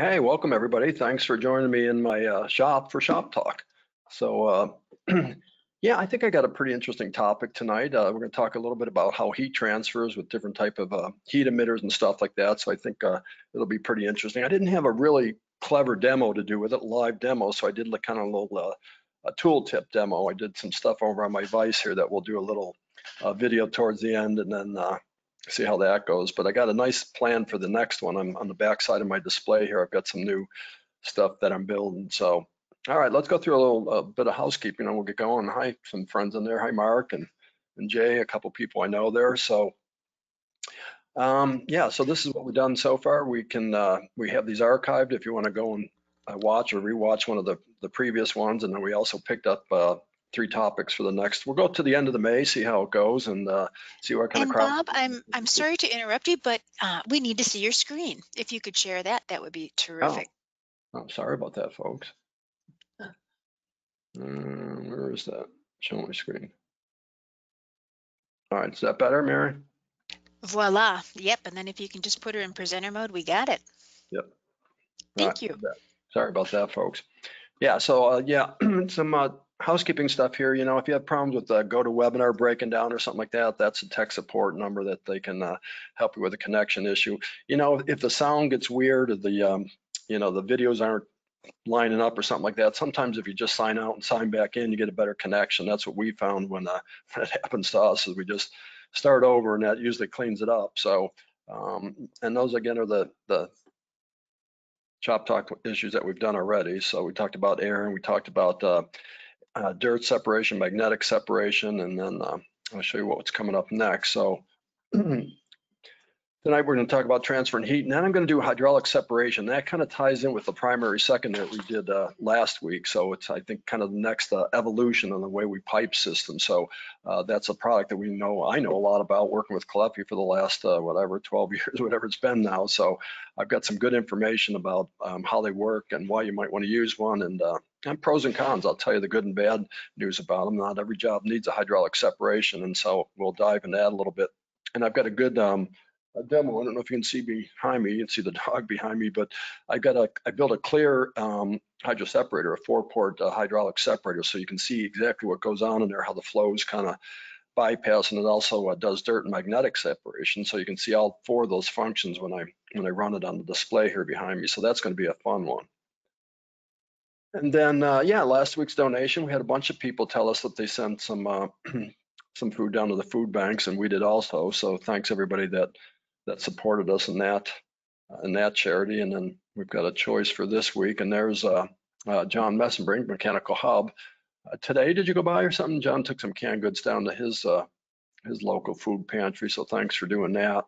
Hey, welcome everybody. Thanks for joining me in my uh, shop for Shop Talk. So uh, yeah, I think I got a pretty interesting topic tonight. Uh, we're going to talk a little bit about how heat transfers with different type of uh, heat emitters and stuff like that. So I think uh, it'll be pretty interesting. I didn't have a really clever demo to do with it, live demo. So I did like kind of a little uh, a tooltip demo. I did some stuff over on my Vice here that we'll do a little video towards the end and then see how that goes. But I got a nice plan for the next one. I'm on the back side of my display here. I've got some new stuff that I'm building. So, all right, let's go through a little a bit of housekeeping and we'll get going. Hi, some friends in there. Hi, Mark and, and Jay, a couple people I know there. So, um, yeah, so this is what we've done so far. We can, uh, we have these archived if you want to go and uh, watch or rewatch one of the, the previous ones. And then we also picked up uh, three topics for the next. We'll go to the end of the May, see how it goes, and uh, see what kind and of crowd. Bob, I'm I'm sorry to interrupt you, but uh, we need to see your screen. If you could share that, that would be terrific. Oh, I'm sorry about that, folks. Um, where is that? Show my screen. All right, is that better, Mary? Voila. Yep. And then if you can just put her in presenter mode, we got it. Yep. Thank right. you. Sorry about that, folks. Yeah, so uh, yeah, some uh, housekeeping stuff here. You know, if you have problems with uh, GoToWebinar breaking down or something like that, that's a tech support number that they can uh, help you with a connection issue. You know, if the sound gets weird or the, um, you know, the videos aren't lining up or something like that, sometimes if you just sign out and sign back in, you get a better connection. That's what we found when, uh, it happens to us is we just start over and that usually cleans it up. So, um, and those again are the, the Shop Talk issues that we've done already. So we talked about air and we talked about uh, uh, dirt separation, magnetic separation, and then uh, I'll show you what's coming up next. So Tonight we're going to talk about transfer and heat, and then I'm going to do hydraulic separation. That kind of ties in with the primary second that we did uh, last week. So it's, I think, kind of the next uh, evolution in the way we pipe systems. So uh, that's a product that we know, I know a lot about working with Caleffi for the last, uh, whatever, 12 years, whatever it's been now. So I've got some good information about um, how they work and why you might want to use one and, and pros and cons. I'll tell you the good and bad news about them. Not every job needs a hydraulic separation, and so we'll dive into that a little bit. And I've got a good um, a demo. I don't know if you can see behind me. You can see the dog behind me, but I've got a I built a clear um, hydro separator, a four-port uh, hydraulic separator, so you can see exactly what goes on in there, how the flows kind of bypass, and it also uh, does dirt and magnetic separation. So you can see all four of those functions when I when I run it on the display here behind me. So that's going to be a fun one. And then, uh, yeah, last week's donation, we had a bunch of people tell us that they sent some uh, some food down to the food banks, and we did also. So thanks everybody that that supported us in that uh, in that charity. And then we've got a choice for this week, and there's uh, uh, John Mesenbrink, Mechanical Hub. Uh, today, did you go by or something? John took some canned goods down to his his local food pantry, so thanks for doing that.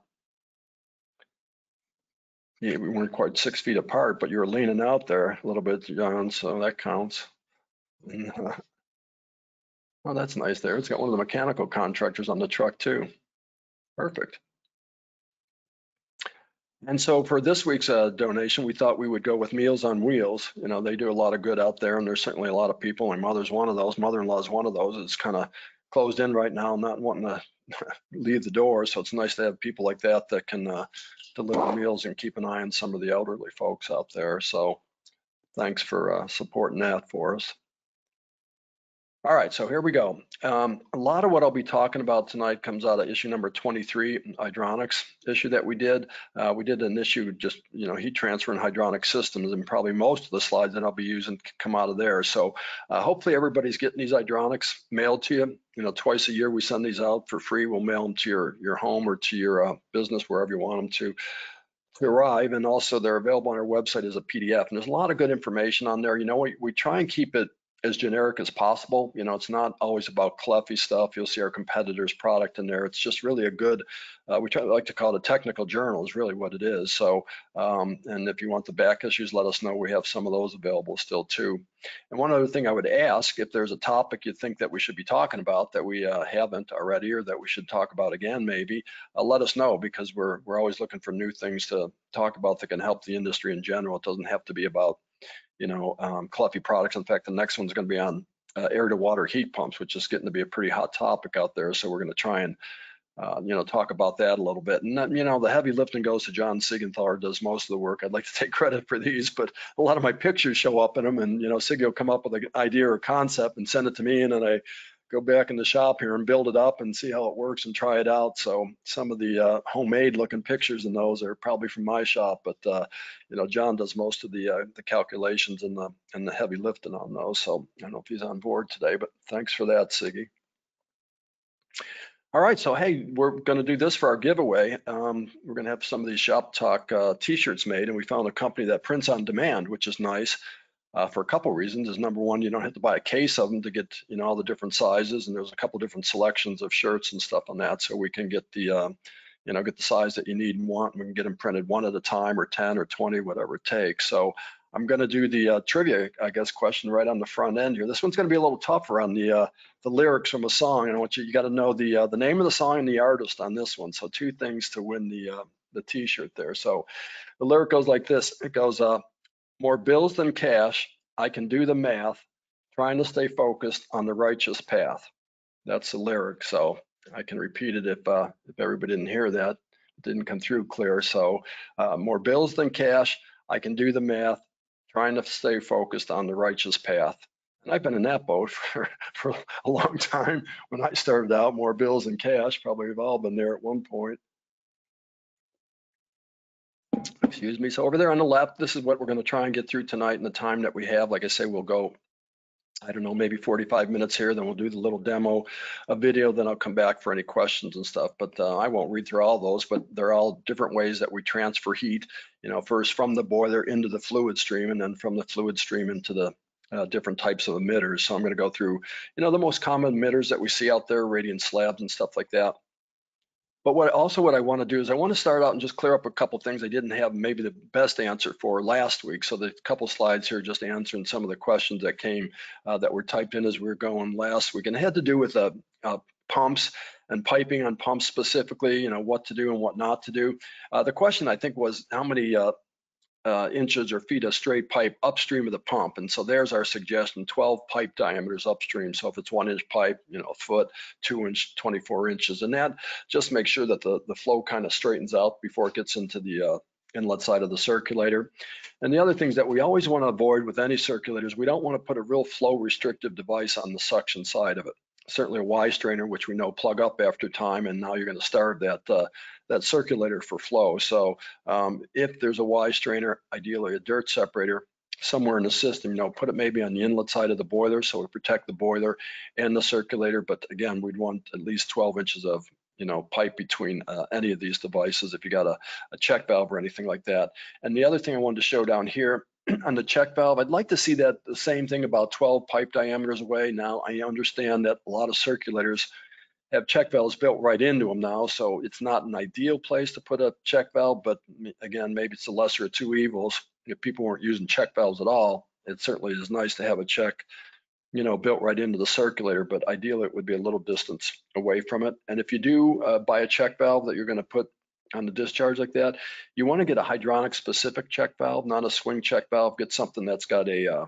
Yeah, we weren't quite six feet apart, but you were leaning out there a little bit, John, so that counts. And, uh, that's nice there. It's got one of the mechanical contractors on the truck too. Perfect. And so for this week's uh, donation, we thought we would go with Meals on Wheels. You know, they do a lot of good out there, and there's certainly a lot of people. My mother's one of those. Mother-in-law is one of those. It's kind of closed in right now, not wanting to leave the door. So it's nice to have people like that that can uh, deliver meals and keep an eye on some of the elderly folks out there. So thanks for uh, supporting that for us. All right, so here we go. Um, a lot of what I'll be talking about tonight comes out of issue number 23, hydronics issue that we did. Uh, we did an issue just, you know, heat transfer and hydronic systems, and probably most of the slides that I'll be using come out of there. So uh, hopefully everybody's getting these hydronics mailed to you. You know, twice a year we send these out for free. We'll mail them to your, your home or to your uh, business, wherever you want them to arrive and also they're available on our website as a PDF and there's a lot of good information on there you know we, we try and keep it as generic as possible. You know, it's not always about Caleffi stuff. You'll see our competitors' product in there. It's just really a good, uh, we try like to call it a technical journal is really what it is. So, um, and if you want the back issues, let us know. We have some of those available still too. And one other thing I would ask, if there's a topic you think that we should be talking about that we uh, haven't already or that we should talk about again, maybe, uh, let us know because we're, we're always looking for new things to talk about that can help the industry in general. It doesn't have to be about you know, um, Caleffi products. In fact, the next one's going to be on uh, air to water heat pumps, which is getting to be a pretty hot topic out there. So we're going to try and uh, you know, talk about that a little bit. And then, you know, the heavy lifting goes to John Siegenthaler, does most of the work. I'd like to take credit for these, but a lot of my pictures show up in them and, you know, Siggy will come up with an idea or concept and send it to me and then I go back in the shop here and build it up and see how it works and try it out. So some of the uh, homemade looking pictures in those are probably from my shop, but uh, you know, John does most of the uh, the calculations and the and the heavy lifting on those. So I don't know if he's on board today, but thanks for that, Siggy. All right, so hey, we're going to do this for our giveaway. Um, we're going to have some of these Shop Talk uh, t-shirts made, and we found a company that prints on demand, which is nice uh, for a couple reasons. Is number one, you don't have to buy a case of them to get you know all the different sizes, and there's a couple different selections of shirts and stuff on that, so we can get the uh, you know get the size that you need and want. And we can get them printed one at a time, or 10, or 20, whatever it takes. So I'm going to do the uh, trivia, I guess, question right on the front end here. This one's going to be a little tougher on the uh, the lyrics from a song. And I want you you got to know the uh, the name of the song and the artist on this one. So two things to win the uh, the T-shirt there. So the lyric goes like this. It goes, uh, "More bills than cash. I can do the math. Trying to stay focused on the righteous path." That's the lyric. So I can repeat it if uh, if everybody didn't hear that. It didn't come through clear. So more bills than cash. I can do the math trying to stay focused on the righteous path. And I've been in that boat for, for a long time. When I started out, more bills than cash, probably we've all been there at one point. Excuse me. So over there on the left, this is what we're going to try and get through tonight in the time that we have. Like I say, we'll go I don't know, maybe 45 minutes here, then we'll do the little demo, a video, then I'll come back for any questions and stuff. But uh, I won't read through all those, but they're all different ways that we transfer heat, you know, first from the boiler into the fluid stream and then from the fluid stream into the uh, different types of emitters. So I'm gonna go through, you know, the most common emitters that we see out there, radiant slabs and stuff like that. But what also what I want to do is I want to start out and just clear up a couple things I didn't have maybe the best answer for last week. So the couple slides here just answering some of the questions that came uh, that were typed in as we were going last week, and it had to do with uh, uh, pumps and piping on pumps specifically. You know what to do and what not to do. Uh, the question I think was how many uh, inches or feet of straight pipe upstream of the pump. And so there's our suggestion, 12 pipe diameters upstream. So if it's one inch pipe, you know, a foot, two inch, 24 inches. And that just makes sure that the, the flow kind of straightens out before it gets into the uh, inlet side of the circulator. And the other things that we always want to avoid with any circulators, we don't want to put a real flow restrictive device on the suction side of it certainly a Y strainer, which we know plug up after time, and now you're going to starve that uh, that circulator for flow. So um, if there's a Y strainer, ideally a dirt separator somewhere in the system, you know, put it maybe on the inlet side of the boiler so we protect the boiler and the circulator. But again, we'd want at least 12 inches of you know, pipe between uh, any of these devices if you got a, a check valve or anything like that. And the other thing I wanted to show down here on the check valve, I'd like to see that the same thing about 12 pipe diameters away. Now, I understand that a lot of circulators have check valves built right into them now, so it's not an ideal place to put a check valve, but again, maybe it's the lesser of two evils. If people weren't using check valves at all, it certainly is nice to have a check, you know, built right into the circulator, but ideally it would be a little distance away from it. And if you do uh, buy a check valve that you're gonna put on the discharge like that, you want to get a hydronic specific check valve, not a swing check valve. Get something that's got a uh,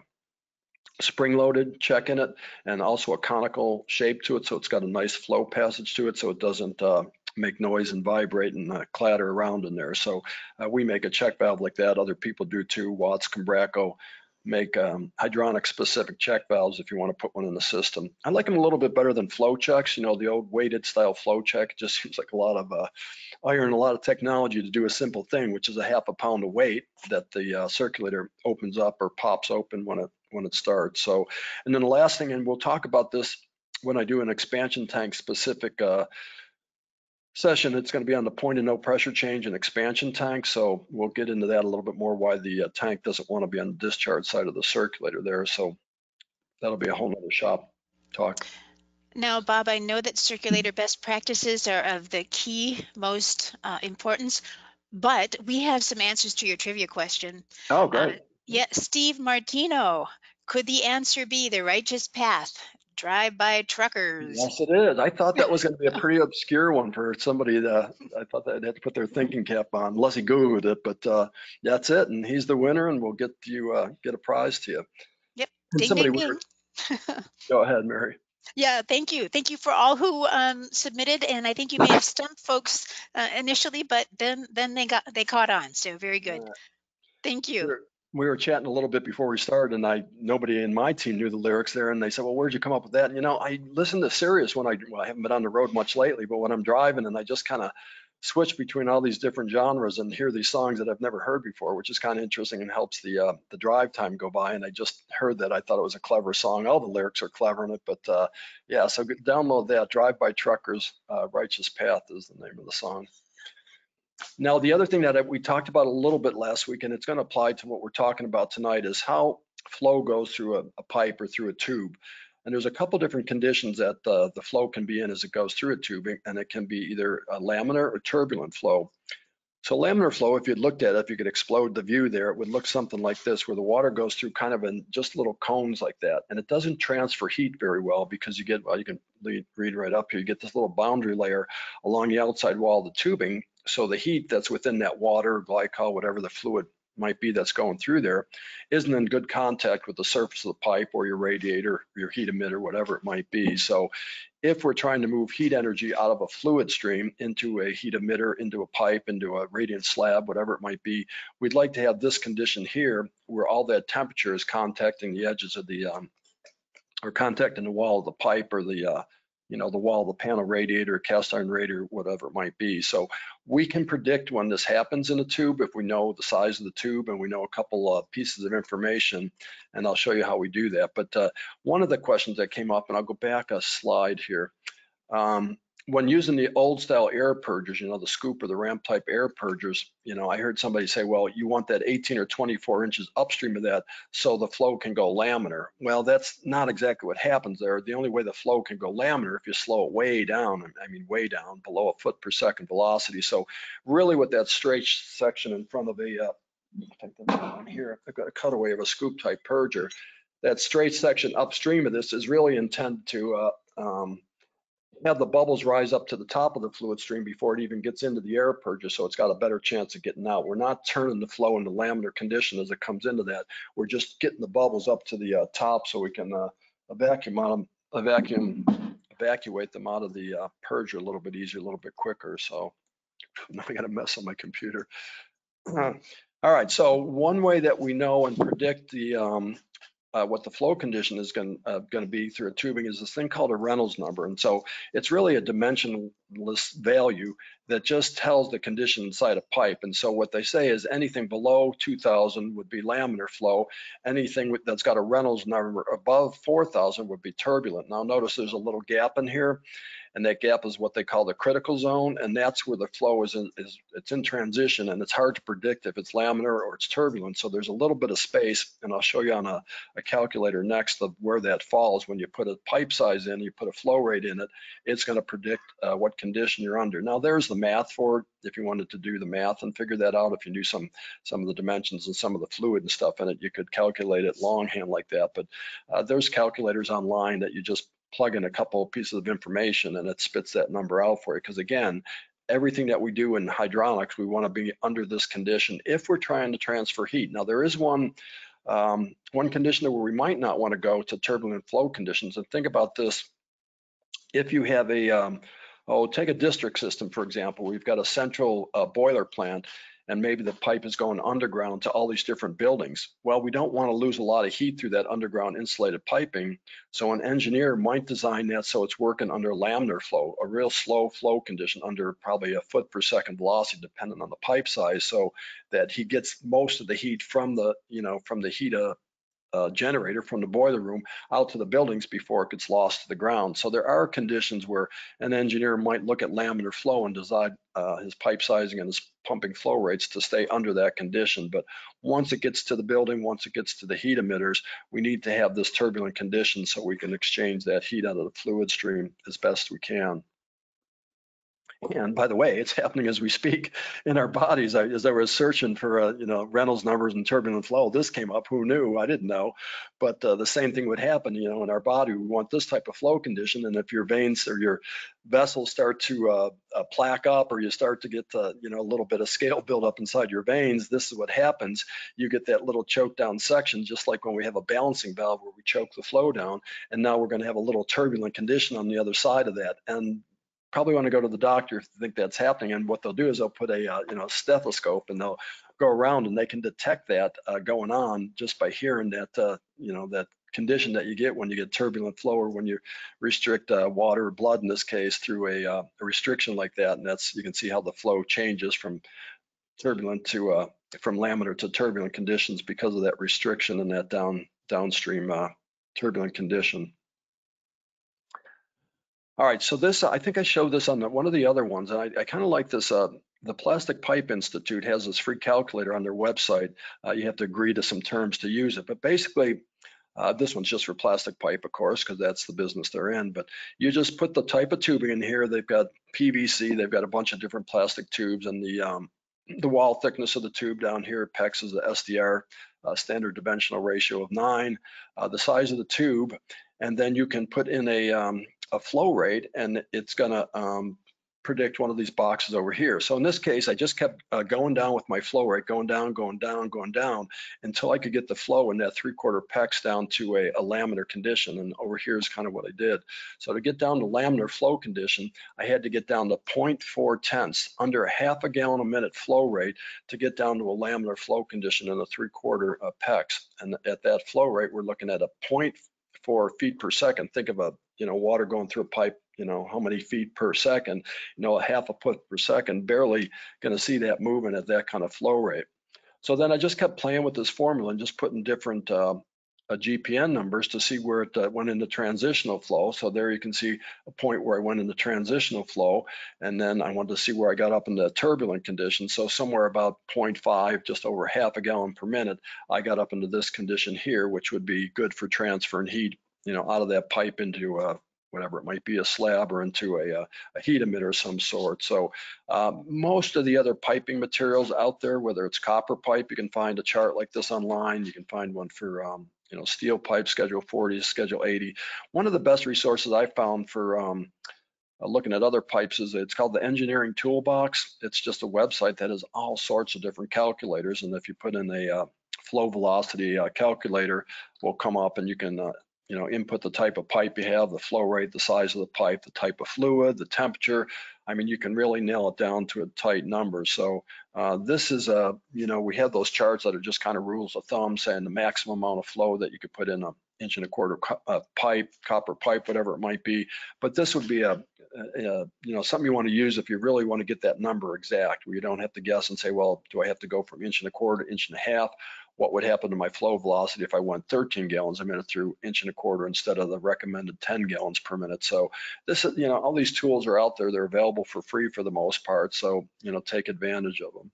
spring loaded check in it and also a conical shape to it. So it's got a nice flow passage to it so it doesn't uh, make noise and vibrate and uh, clatter around in there. So uh, we make a check valve like that. Other people do too. Watts, Conbraco, make um, hydronic specific check valves if you want to put one in the system. I like them a little bit better than flow checks. You know, the old weighted style flow check just seems like a lot of uh, iron, a lot of technology to do a simple thing, which is a half a pound of weight that the uh, circulator opens up or pops open when it when it starts. So, and then the last thing, and we'll talk about this when I do an expansion tank specific uh, session, it's going to be on the point of no pressure change and expansion tank. So we'll get into that a little bit more why the uh, tank doesn't want to be on the discharge side of the circulator there. So that'll be a whole nother shop talk. Now, Bob, I know that circulator best practices are of the key most uh, importance, but we have some answers to your trivia question. Oh, great. Uh, yeah, Steve Martino, could the answer be the righteous path? Drive-by truckers. Yes, it is. I thought that was going to be a pretty obscure one for somebody that I thought they'd have to put their thinking cap on, unless he googled it. But uh, that's it, and he's the winner, and we'll get you uh, get a prize to you. Yep. Ding, somebody ding, ding. Go ahead, Mary. Yeah, thank you. Thank you for all who um, submitted, and I think you may have stumped folks uh, initially, but then then they got they caught on. So very good. Thank you. were- we were chatting a little bit before we started and I, nobody in my team knew the lyrics there and they said, well, where'd you come up with that? And you know, I listen to Sirius when I, well, I haven't been on the road much lately, but when I'm driving and I just kind of switch between all these different genres and hear these songs that I've never heard before, which is kind of interesting and helps the, uh, the drive time go by. And I just heard that. I thought it was a clever song. All the lyrics are clever in it, but, uh, yeah, so download that. Drive by Truckers, uh, Righteous Path is the name of the song. Now, the other thing that we talked about a little bit last week, and it's going to apply to what we're talking about tonight, is how flow goes through a, a pipe or through a tube. And there's a couple different conditions that uh, the flow can be in as it goes through a tubing, and it can be either a laminar or turbulent flow. So laminar flow, if you looked at it, if you could explode the view there, it would look something like this, where the water goes through kind of in just little cones like that. And it doesn't transfer heat very well because you get, well, you can read right up here, you get this little boundary layer along the outside wall of the tubing. So the heat that's within that water, glycol, whatever the fluid might be that's going through there, isn't in good contact with the surface of the pipe or your radiator, your heat emitter, whatever it might be. So if we're trying to move heat energy out of a fluid stream into a heat emitter, into a pipe, into a radiant slab, whatever it might be, we'd like to have this condition here where all that temperature is contacting the edges of the, um, or contacting the wall of the pipe or the, uh, you know, the wall the panel radiator, cast iron radiator, whatever it might be. So we can predict when this happens in a tube if we know the size of the tube and we know a couple of pieces of information, and I'll show you how we do that. But uh, one of the questions that came up, and I'll go back a slide here. Um, when using the old style air purgers, you know, the scoop or the ramp type air purgers, you know, I heard somebody say, well, you want that 18 or 24 inches upstream of that so the flow can go laminar. Well, that's not exactly what happens there. The only way the flow can go laminar if you slow it way down, I mean, way down below a foot per second velocity. So really with that straight section in front of a, uh, take that down here, I've got a cutaway of a scoop type purger. That straight section upstream of this is really intended to uh, um, have the bubbles rise up to the top of the fluid stream before it even gets into the air purger, so it's got a better chance of getting out. We're not turning the flow into laminar condition as it comes into that. We're just getting the bubbles up to the uh, top so we can uh, vacuum out 'em- a vacuum, evacuate them out of the uh, purger a little bit easier, a little bit quicker. So now I got a mess on my computer. All right, so one way that we know and predict the um, uh, what the flow condition is going uh, to be through a tubing is this thing called a Reynolds number, and so it's really a dimensionless value that just tells the condition inside a pipe. And so what they say is anything below 2,000 would be laminar flow. Anything that's got a Reynolds number above 4,000 would be turbulent. Now notice there's a little gap in here and that gap is what they call the critical zone, and that's where the flow is in, is it's in transition, and it's hard to predict if it's laminar or it's turbulent. So there's a little bit of space, and I'll show you on a, a calculator next of where that falls. When you put a pipe size in, you put a flow rate in it, it's going to predict uh, what condition you're under. Now there's the math for it. If you wanted to do the math and figure that out, if you knew some some of the dimensions and some of the fluid and stuff in it, you could calculate it longhand like that. But uh, there's calculators online that you just plug in a couple of pieces of information and it spits that number out for you. Because again, everything that we do in hydraulics, we want to be under this condition if we're trying to transfer heat. Now there is one um, one condition where we might not want to go to turbulent flow conditions. And think about this: if you have a um, oh, take a district system for example, we've got a central uh, boiler plant and maybe the pipe is going underground to all these different buildings. Well, we don't want to lose a lot of heat through that underground insulated piping. So an engineer might design that so it's working under laminar flow, a real slow flow condition under probably a foot per second velocity, depending on the pipe size, so that he gets most of the heat from the, you know, from the heat uh, uh, generator from the boiler room out to the buildings before it gets lost to the ground. So there are conditions where an engineer might look at laminar flow and design uh, his pipe sizing and his pumping flow rates to stay under that condition. But once it gets to the building, once it gets to the heat emitters, we need to have this turbulent condition so we can exchange that heat out of the fluid stream as best we can. And by the way, it's happening as we speak in our bodies. I, as I was searching for, uh, you know, Reynolds numbers and turbulent flow, this came up. Who knew? I didn't know. But uh, the same thing would happen, you know, in our body. We want this type of flow condition. And if your veins or your vessels start to uh, uh, plaque up or you start to get, you know, a little bit of scale build up inside your veins, this is what happens. You get that little choke down section, just like when we have a balancing valve where we choke the flow down. And now we're going to have a little turbulent condition on the other side of that. And probably want to go to the doctor if they think that's happening. And what they'll do is they'll put a uh, you know stethoscope and they'll go around and they can detect that uh, going on just by hearing that uh, you know that condition that you get when you get turbulent flow or when you restrict uh, water or blood in this case through a, uh, a, restriction like that. And that's you can see how the flow changes from turbulent to uh, from laminar to turbulent conditions because of that restriction and that down downstream turbulent condition. All right, so this, I think I showed this on the, one of the other ones, and I, I kind of like this. Uh, the Plastic Pipe Institute has this free calculator on their website. Uh, you have to agree to some terms to use it, but basically, uh, this one's just for plastic pipe, of course, because that's the business they're in. But you just put the type of tubing in here. They've got PVC. They've got a bunch of different plastic tubes, and the um, the wall thickness of the tube down here. PEX is the SDR uh, standard dimensional ratio of nine. Uh, the size of the tube, and then you can put in a um, a flow rate and it's gonna um, predict one of these boxes over here. So in this case, I just kept uh, going down with my flow rate, going down, going down, going down until I could get the flow in that three quarter PEX down to a, a, laminar condition. And over here is kind of what I did. So to get down to laminar flow condition, I had to get down to 0.4 tenths, under a half a gallon a minute flow rate to get down to a laminar flow condition in a three quarter uh, PEX. And at that flow rate, we're looking at a 0.4 feet per second. Think of a you know, water going through a pipe, you know, how many feet per second, you know, a half a foot per second, barely going to see that movement at that kind of flow rate. So then I just kept playing with this formula and just putting different uh, uh, GPM numbers to see where it uh, went into transitional flow. So there you can see a point where I went into transitional flow, and then I wanted to see where I got up into turbulent condition. So somewhere about 0.5, just over half a gallon per minute, I got up into this condition here, which would be good for transferring heat you know, out of that pipe into a, whatever it might be, a slab or into a, uh, a heat emitter of some sort. So um, most of the other piping materials out there, whether it's copper pipe, you can find a chart like this online. You can find one for, um, you know, steel pipe, schedule 40, schedule 80. One of the best resources I found for um, uh, looking at other pipes is it's called the engineering toolbox. It's just a website that has all sorts of different calculators. And if you put in a uh, flow velocity uh, calculator, will come up and you can uh, you know, input the type of pipe you have, the flow rate, the size of the pipe, the type of fluid, the temperature. I mean, you can really nail it down to a tight number. So uh, this is a, you know, we have those charts that are just kind of rules of thumb saying the maximum amount of flow that you could put in a inch and a quarter uh, pipe, copper pipe, whatever it might be. But this would be a, a, a, you know, something you want to use if you really want to get that number exact, where you don't have to guess and say, well, do I have to go from inch and a quarter to inch and a half? What would happen to my flow velocity if I went 13 gallons a minute through inch and a quarter instead of the recommended 10 gallons per minute. So this is, you know, all these tools are out there. They're available for free for the most part. So, you know, take advantage of them.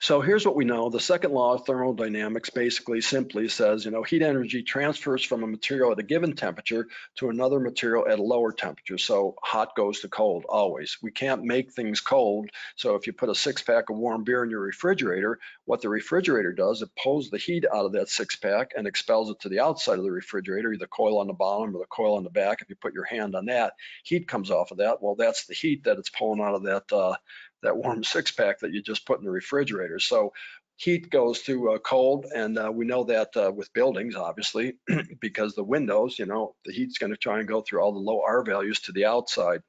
So here's what we know. The second law of thermodynamics basically simply says, you know, heat energy transfers from a material at a given temperature to another material at a lower temperature. So hot goes to cold always. We can't make things cold. So if you put a six pack of warm beer in your refrigerator, what the refrigerator does, it pulls the heat out of that six pack and expels it to the outside of the refrigerator, either coil on the bottom or the coil on the back. If you put your hand on that, heat comes off of that. Well, that's the heat that it's pulling out of that uh, that warm six pack that you just put in the refrigerator. So heat goes to uh, cold, and uh, we know that uh, with buildings, obviously, because the windows, you know, the heat's going to try and go through all the low R values to the outside.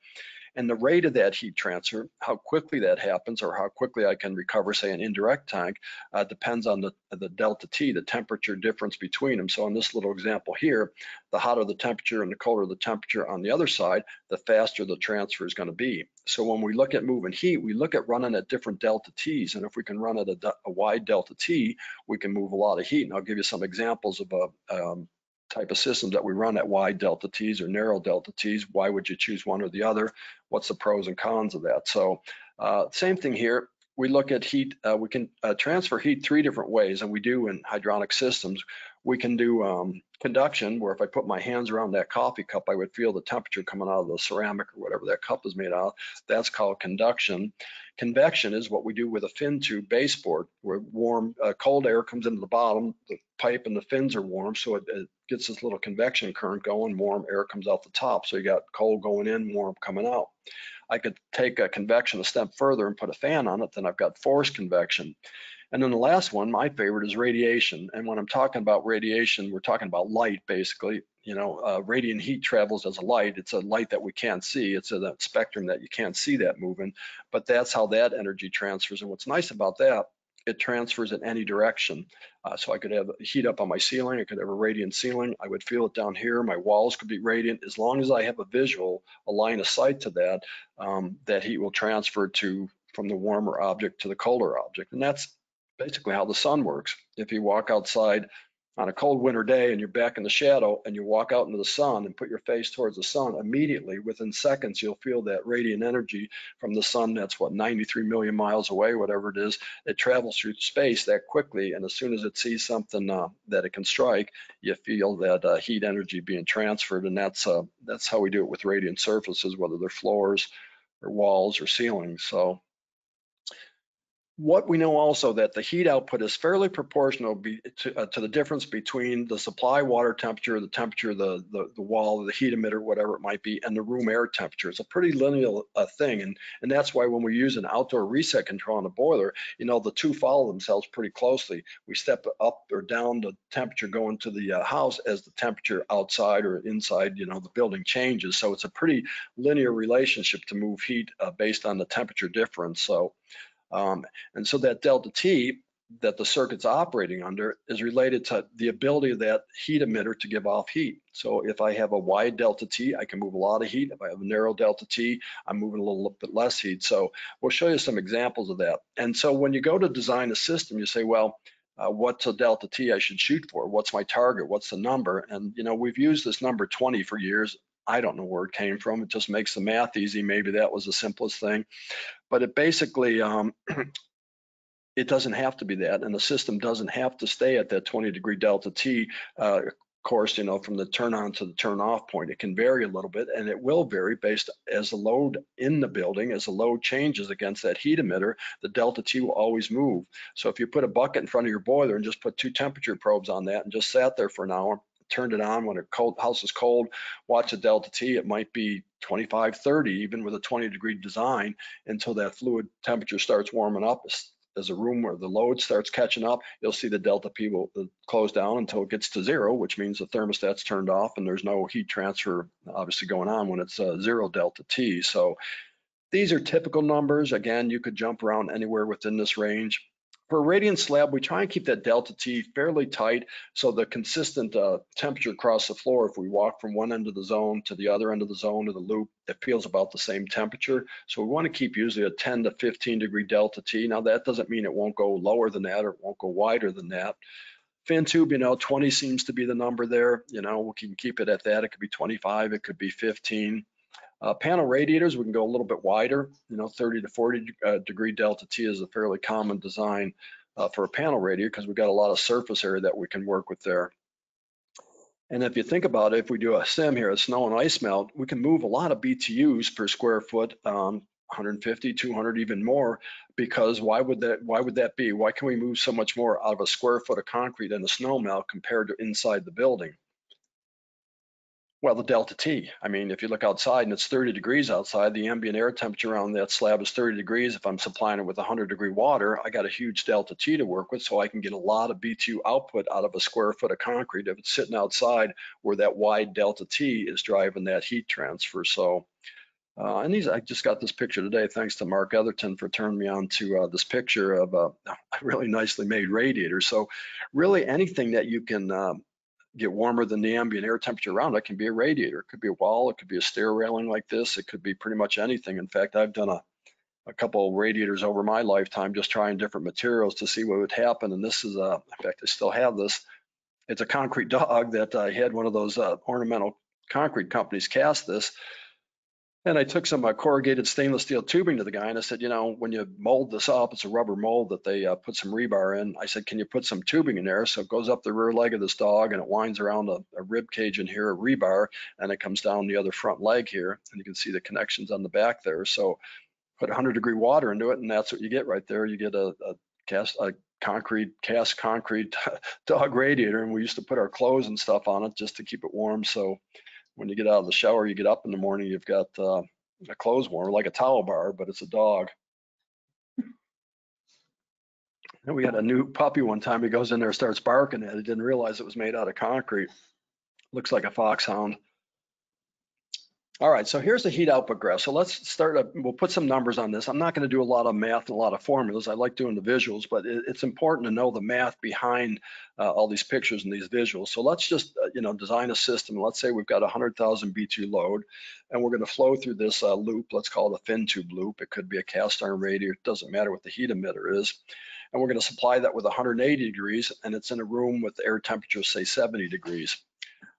And the rate of that heat transfer, how quickly that happens or how quickly I can recover, say, an indirect tank, uh, depends on the, the delta T, the temperature difference between them. So in this little example here, the hotter the temperature and the colder the temperature on the other side, the faster the transfer is going to be. So when we look at moving heat, we look at running at different delta T's. And if we can run at a, a wide delta T, we can move a lot of heat. And I'll give you some examples of a, um, type of systems that we run at wide delta T's or narrow delta T's. Why would you choose one or the other? What's the pros and cons of that? So uh, same thing here. We look at heat, uh, we can uh, transfer heat three different ways, and we do in hydronic systems. We can do um, conduction, where if I put my hands around that coffee cup, I would feel the temperature coming out of the ceramic or whatever that cup is made out of. That's called conduction. Convection is what we do with a fin tube baseboard, where warm, uh, cold air comes into the bottom, the pipe and the fins are warm, so it, it gets this little convection current going, warm air comes out the top. So you got cold going in, warm coming out. I could take a convection a step further and put a fan on it, then I've got forced convection. And then the last one, my favorite, is radiation. And when I'm talking about radiation, we're talking about light, basically. You know, uh, radiant heat travels as a light. It's a light that we can't see. It's a spectrum that you can't see that moving, but that's how that energy transfers. And what's nice about that, it transfers in any direction. Uh, so I could have heat up on my ceiling. I could have a radiant ceiling. I would feel it down here. My walls could be radiant. As long as I have a visual, a line of sight to that, um, that heat will transfer to from the warmer object to the colder object. And that's basically how the sun works. If you walk outside on a cold winter day and you're back in the shadow and you walk out into the sun and put your face towards the sun, immediately within seconds, you'll feel that radiant energy from the sun that's what 93 million miles away, whatever it is. It travels through space that quickly. And as soon as it sees something uh, that it can strike, you feel that uh, heat energy being transferred. And that's, uh, that's how we do it with radiant surfaces, whether they're floors or walls or ceilings. So what we know also that the heat output is fairly proportional be, to, uh, to, the difference between the supply water temperature, the temperature, the, the, the wall, the heat emitter, whatever it might be, and the room air temperature. It's a pretty linear uh, thing. And, and that's why when we use an outdoor reset control on a boiler, you know, the two follow themselves pretty closely. We step up or down the temperature going to the uh, house as the temperature outside or inside, you know, the building changes. So it's a pretty linear relationship to move heat uh, based on the temperature difference. So um, and so that delta T that the circuit's operating under is related to the ability of that heat emitter to give off heat. So if I have a wide delta T, I can move a lot of heat. If I have a narrow delta T, I'm moving a little bit less heat. So we'll show you some examples of that. And so when you go to design a system, you say, well, uh, what's a delta T I should shoot for? What's my target? What's the number? And you know, we've used this number 20 for years. I don't know where it came from. It just makes the math easy. Maybe that was the simplest thing. But it basically, um, it doesn't have to be that. And the system doesn't have to stay at that 20 degree delta T uh, course, you know, from the turn on to the turn off point. It can vary a little bit and it will vary based as the load in the building, as the load changes against that heat emitter, the delta T will always move. So if you put a bucket in front of your boiler and just put two temperature probes on that and just sat there for an hour, turned it on when a cold house is cold, watch a delta T, it might be 25, 30, even with a 20 degree design until that fluid temperature starts warming up. As a room where the load starts catching up, you'll see the delta P will uh, close down until it gets to zero, which means the thermostat's turned off and there's no heat transfer obviously going on when it's uh, zero delta T. So these are typical numbers. Again, you could jump around anywhere within this range. For radiant slab, we try and keep that delta T fairly tight so the consistent uh, temperature across the floor, if we walk from one end of the zone to the other end of the zone to the loop, it feels about the same temperature. So we want to keep usually a 10 to 15 degree delta T. Now that doesn't mean it won't go lower than that or it won't go wider than that. Fin tube, you know, 20 seems to be the number there. You know, we can keep it at that. It could be 25, it could be 15. Uh, panel radiators, we can go a little bit wider, you know, 30 to 40 uh, degree delta T is a fairly common design uh, for a panel radiator because we've got a lot of surface area that we can work with there. And if you think about it, if we do a sim here, a snow and ice melt, we can move a lot of BTUs per square foot, um, 150, 200, even more, because why would that why would that be? Why can we move so much more out of a square foot of concrete in a snow melt compared to inside the building? Well, the delta T. I mean, if you look outside and it's 30 degrees outside, the ambient air temperature on that slab is 30 degrees. If I'm supplying it with 100 degree water, I got a huge delta T to work with, so I can get a lot of BTU output out of a square foot of concrete if it's sitting outside where that wide delta T is driving that heat transfer. So, uh, and these, I just got this picture today, thanks to Mark Etherton for turning me on to uh, this picture of a, a, really nicely made radiator. So really anything that you can um, get warmer than the ambient air temperature around it can be a radiator. It could be a wall. It could be a stair railing like this. It could be pretty much anything. In fact, I've done a, a couple of radiators over my lifetime just trying different materials to see what would happen. And this is a, in fact, I still have this. It's a concrete dog that I had one of those uh, ornamental concrete companies cast this. And I took some uh, corrugated stainless steel tubing to the guy and I said, you know, when you mold this up, it's a rubber mold that they uh, put some rebar in. I said, can you put some tubing in there? So it goes up the rear leg of this dog and it winds around a, a rib cage in here, a rebar, and it comes down the other front leg here. And you can see the connections on the back there. So put 100 degree water into it and that's what you get right there. You get a, a cast, a concrete, cast concrete dog radiator. And we used to put our clothes and stuff on it just to keep it warm. So when you get out of the shower, you get up in the morning, you've got uh, a clothes warmer, like a towel bar, but it's a dog. And we had a new puppy one time. He goes in there, starts barking at it. Didn't realize it was made out of concrete. Looks like a foxhound. All right, so here's the heat output graph. So let's start, up, we'll put some numbers on this. I'm not gonna do a lot of math and a lot of formulas. I like doing the visuals, but it, it's important to know the math behind uh, all these pictures and these visuals. So let's just, uh, you know, design a system. Let's say we've got 100,000 BTU load, and we're gonna flow through this uh, loop. Let's call it a fin tube loop. It could be a cast iron radiator. It doesn't matter what the heat emitter is. And we're gonna supply that with 180 degrees, and it's in a room with air temperature, say 70 degrees.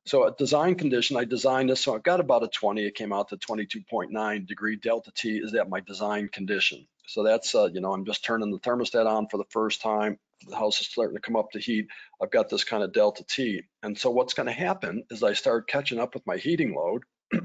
So a design condition, I designed this, so I've got about a 20, it came out to 22.9 degree delta T is at my design condition. So that's, uh, you know, I'm just turning the thermostat on for the first time. The house is starting to come up to heat. I've got this kind of delta T. And so what's gonna happen is I start catching up with my heating load.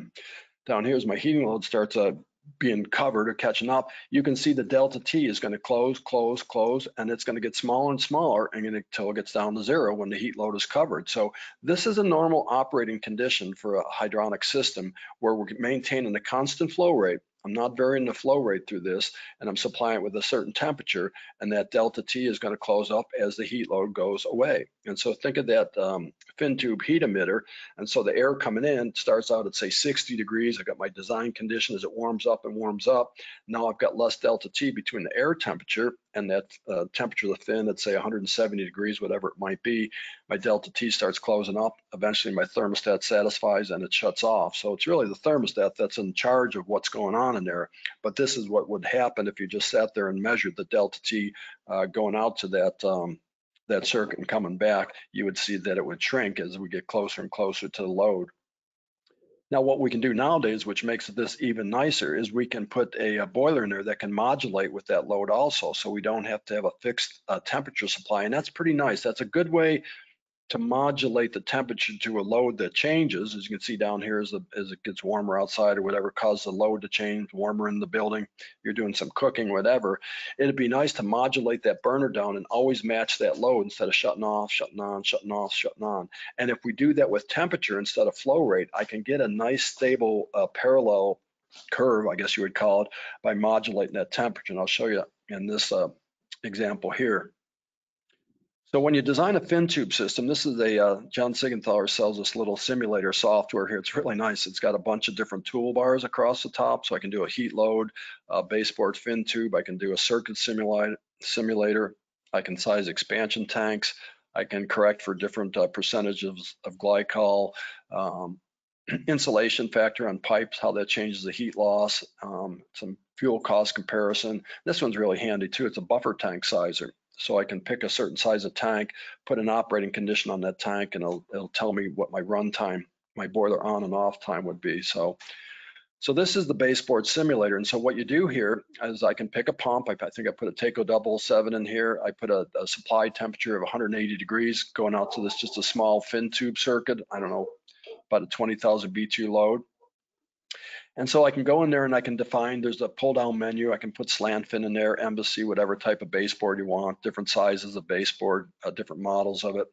Down here is my heating load starts uh, being covered or catching up, you can see the delta T is going to close, close, close, and it's going to get smaller and smaller and until it gets down to zero when the heat load is covered. So this is a normal operating condition for a hydronic system where we're maintaining a constant flow rate I'm not varying the flow rate through this, and I'm supplying it with a certain temperature, and that delta T is going to close up as the heat load goes away. And so think of that um, fin tube heat emitter, and so the air coming in starts out at say 60 degrees. I've got my design condition as it warms up and warms up. Now I've got less delta T between the air temperature and that uh, temperature of the fin at say 170 degrees, whatever it might be, my delta T starts closing up. Eventually my thermostat satisfies and it shuts off. So it's really the thermostat that's in charge of what's going on in there. But this is what would happen if you just sat there and measured the delta T uh, going out to that um, that circuit and coming back, you would see that it would shrink as we get closer and closer to the load. Now, what we can do nowadays, which makes this even nicer, is we can put a, a, boiler in there that can modulate with that load also, so we don't have to have a fixed uh, temperature supply, and that's pretty nice. That's a good way to modulate the temperature to a load that changes. As you can see down here, as, the, as it gets warmer outside or whatever causes the load to change, warmer in the building, you're doing some cooking, whatever. It'd be nice to modulate that burner down and always match that load instead of shutting off, shutting on, shutting off, shutting on. And if we do that with temperature instead of flow rate, I can get a nice stable uh, parallel curve, I guess you would call it, by modulating that temperature. And I'll show you in this uh, example here. So when you design a fin tube system, this is a, uh, John Siegenthaler sells this little simulator software here. It's really nice. It's got a bunch of different toolbars across the top. So I can do a heat load, a baseboard fin tube. I can do a circuit simulator. I can size expansion tanks. I can correct for different uh, percentages of glycol, um, insulation factor on pipes, how that changes the heat loss, um, some fuel cost comparison. This one's really handy too. It's a buffer tank sizer. So I can pick a certain size of tank, put an operating condition on that tank, and it'll, it'll tell me what my run time, my boiler on and off time would be. So, so this is the baseboard simulator. And so what you do here is I can pick a pump. I, I think I put a Taco 007 in here. I put a, a supply temperature of 180 degrees going out to this just a small fin tube circuit. I don't know, about a 20,000 BTU load. And so I can go in there and I can define, there's a pull down menu. I can put slant fin in there, embassy, whatever type of baseboard you want, different sizes of baseboard, uh, different models of it.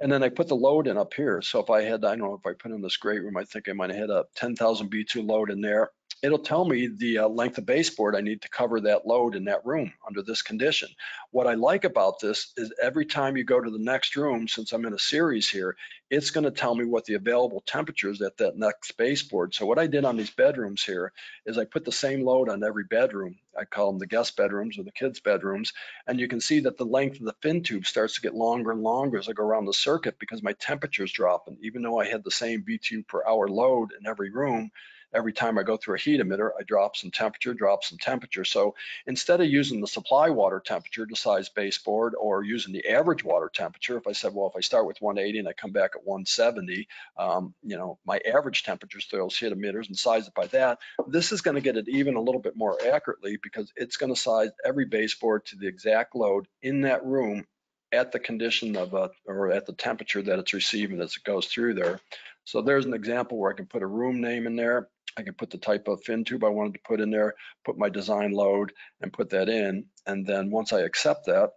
And then I put the load in up here. So if I had, I don't know, if I put in this great room, I think I might have had a 10,000 BTU load in there it'll tell me the uh, length of baseboard I need to cover that load in that room under this condition. What I like about this is every time you go to the next room, since I'm in a series here, it's going to tell me what the available temperature is at that next baseboard. So what I did on these bedrooms here is I put the same load on every bedroom. I call them the guest bedrooms or the kids' bedrooms. And you can see that the length of the fin tube starts to get longer and longer as I go around the circuit because my temperature is dropping. Even though I had the same BTU per hour load in every room, every time I go through a heat emitter, I drop some temperature, drop some temperature. So instead of using the supply water temperature to size baseboard or using the average water temperature, if I said, well, if I start with 180 and I come back at 170, um, you know, my average temperature to those heat emitters and size it by that, this is going to get it even a little bit more accurately because it's going to size every baseboard to the exact load in that room at the condition of a, or at the temperature that it's receiving as it goes through there. So there's an example where I can put a room name in there. I can put the type of fin tube I wanted to put in there, put my design load and put that in. And then once I accept that,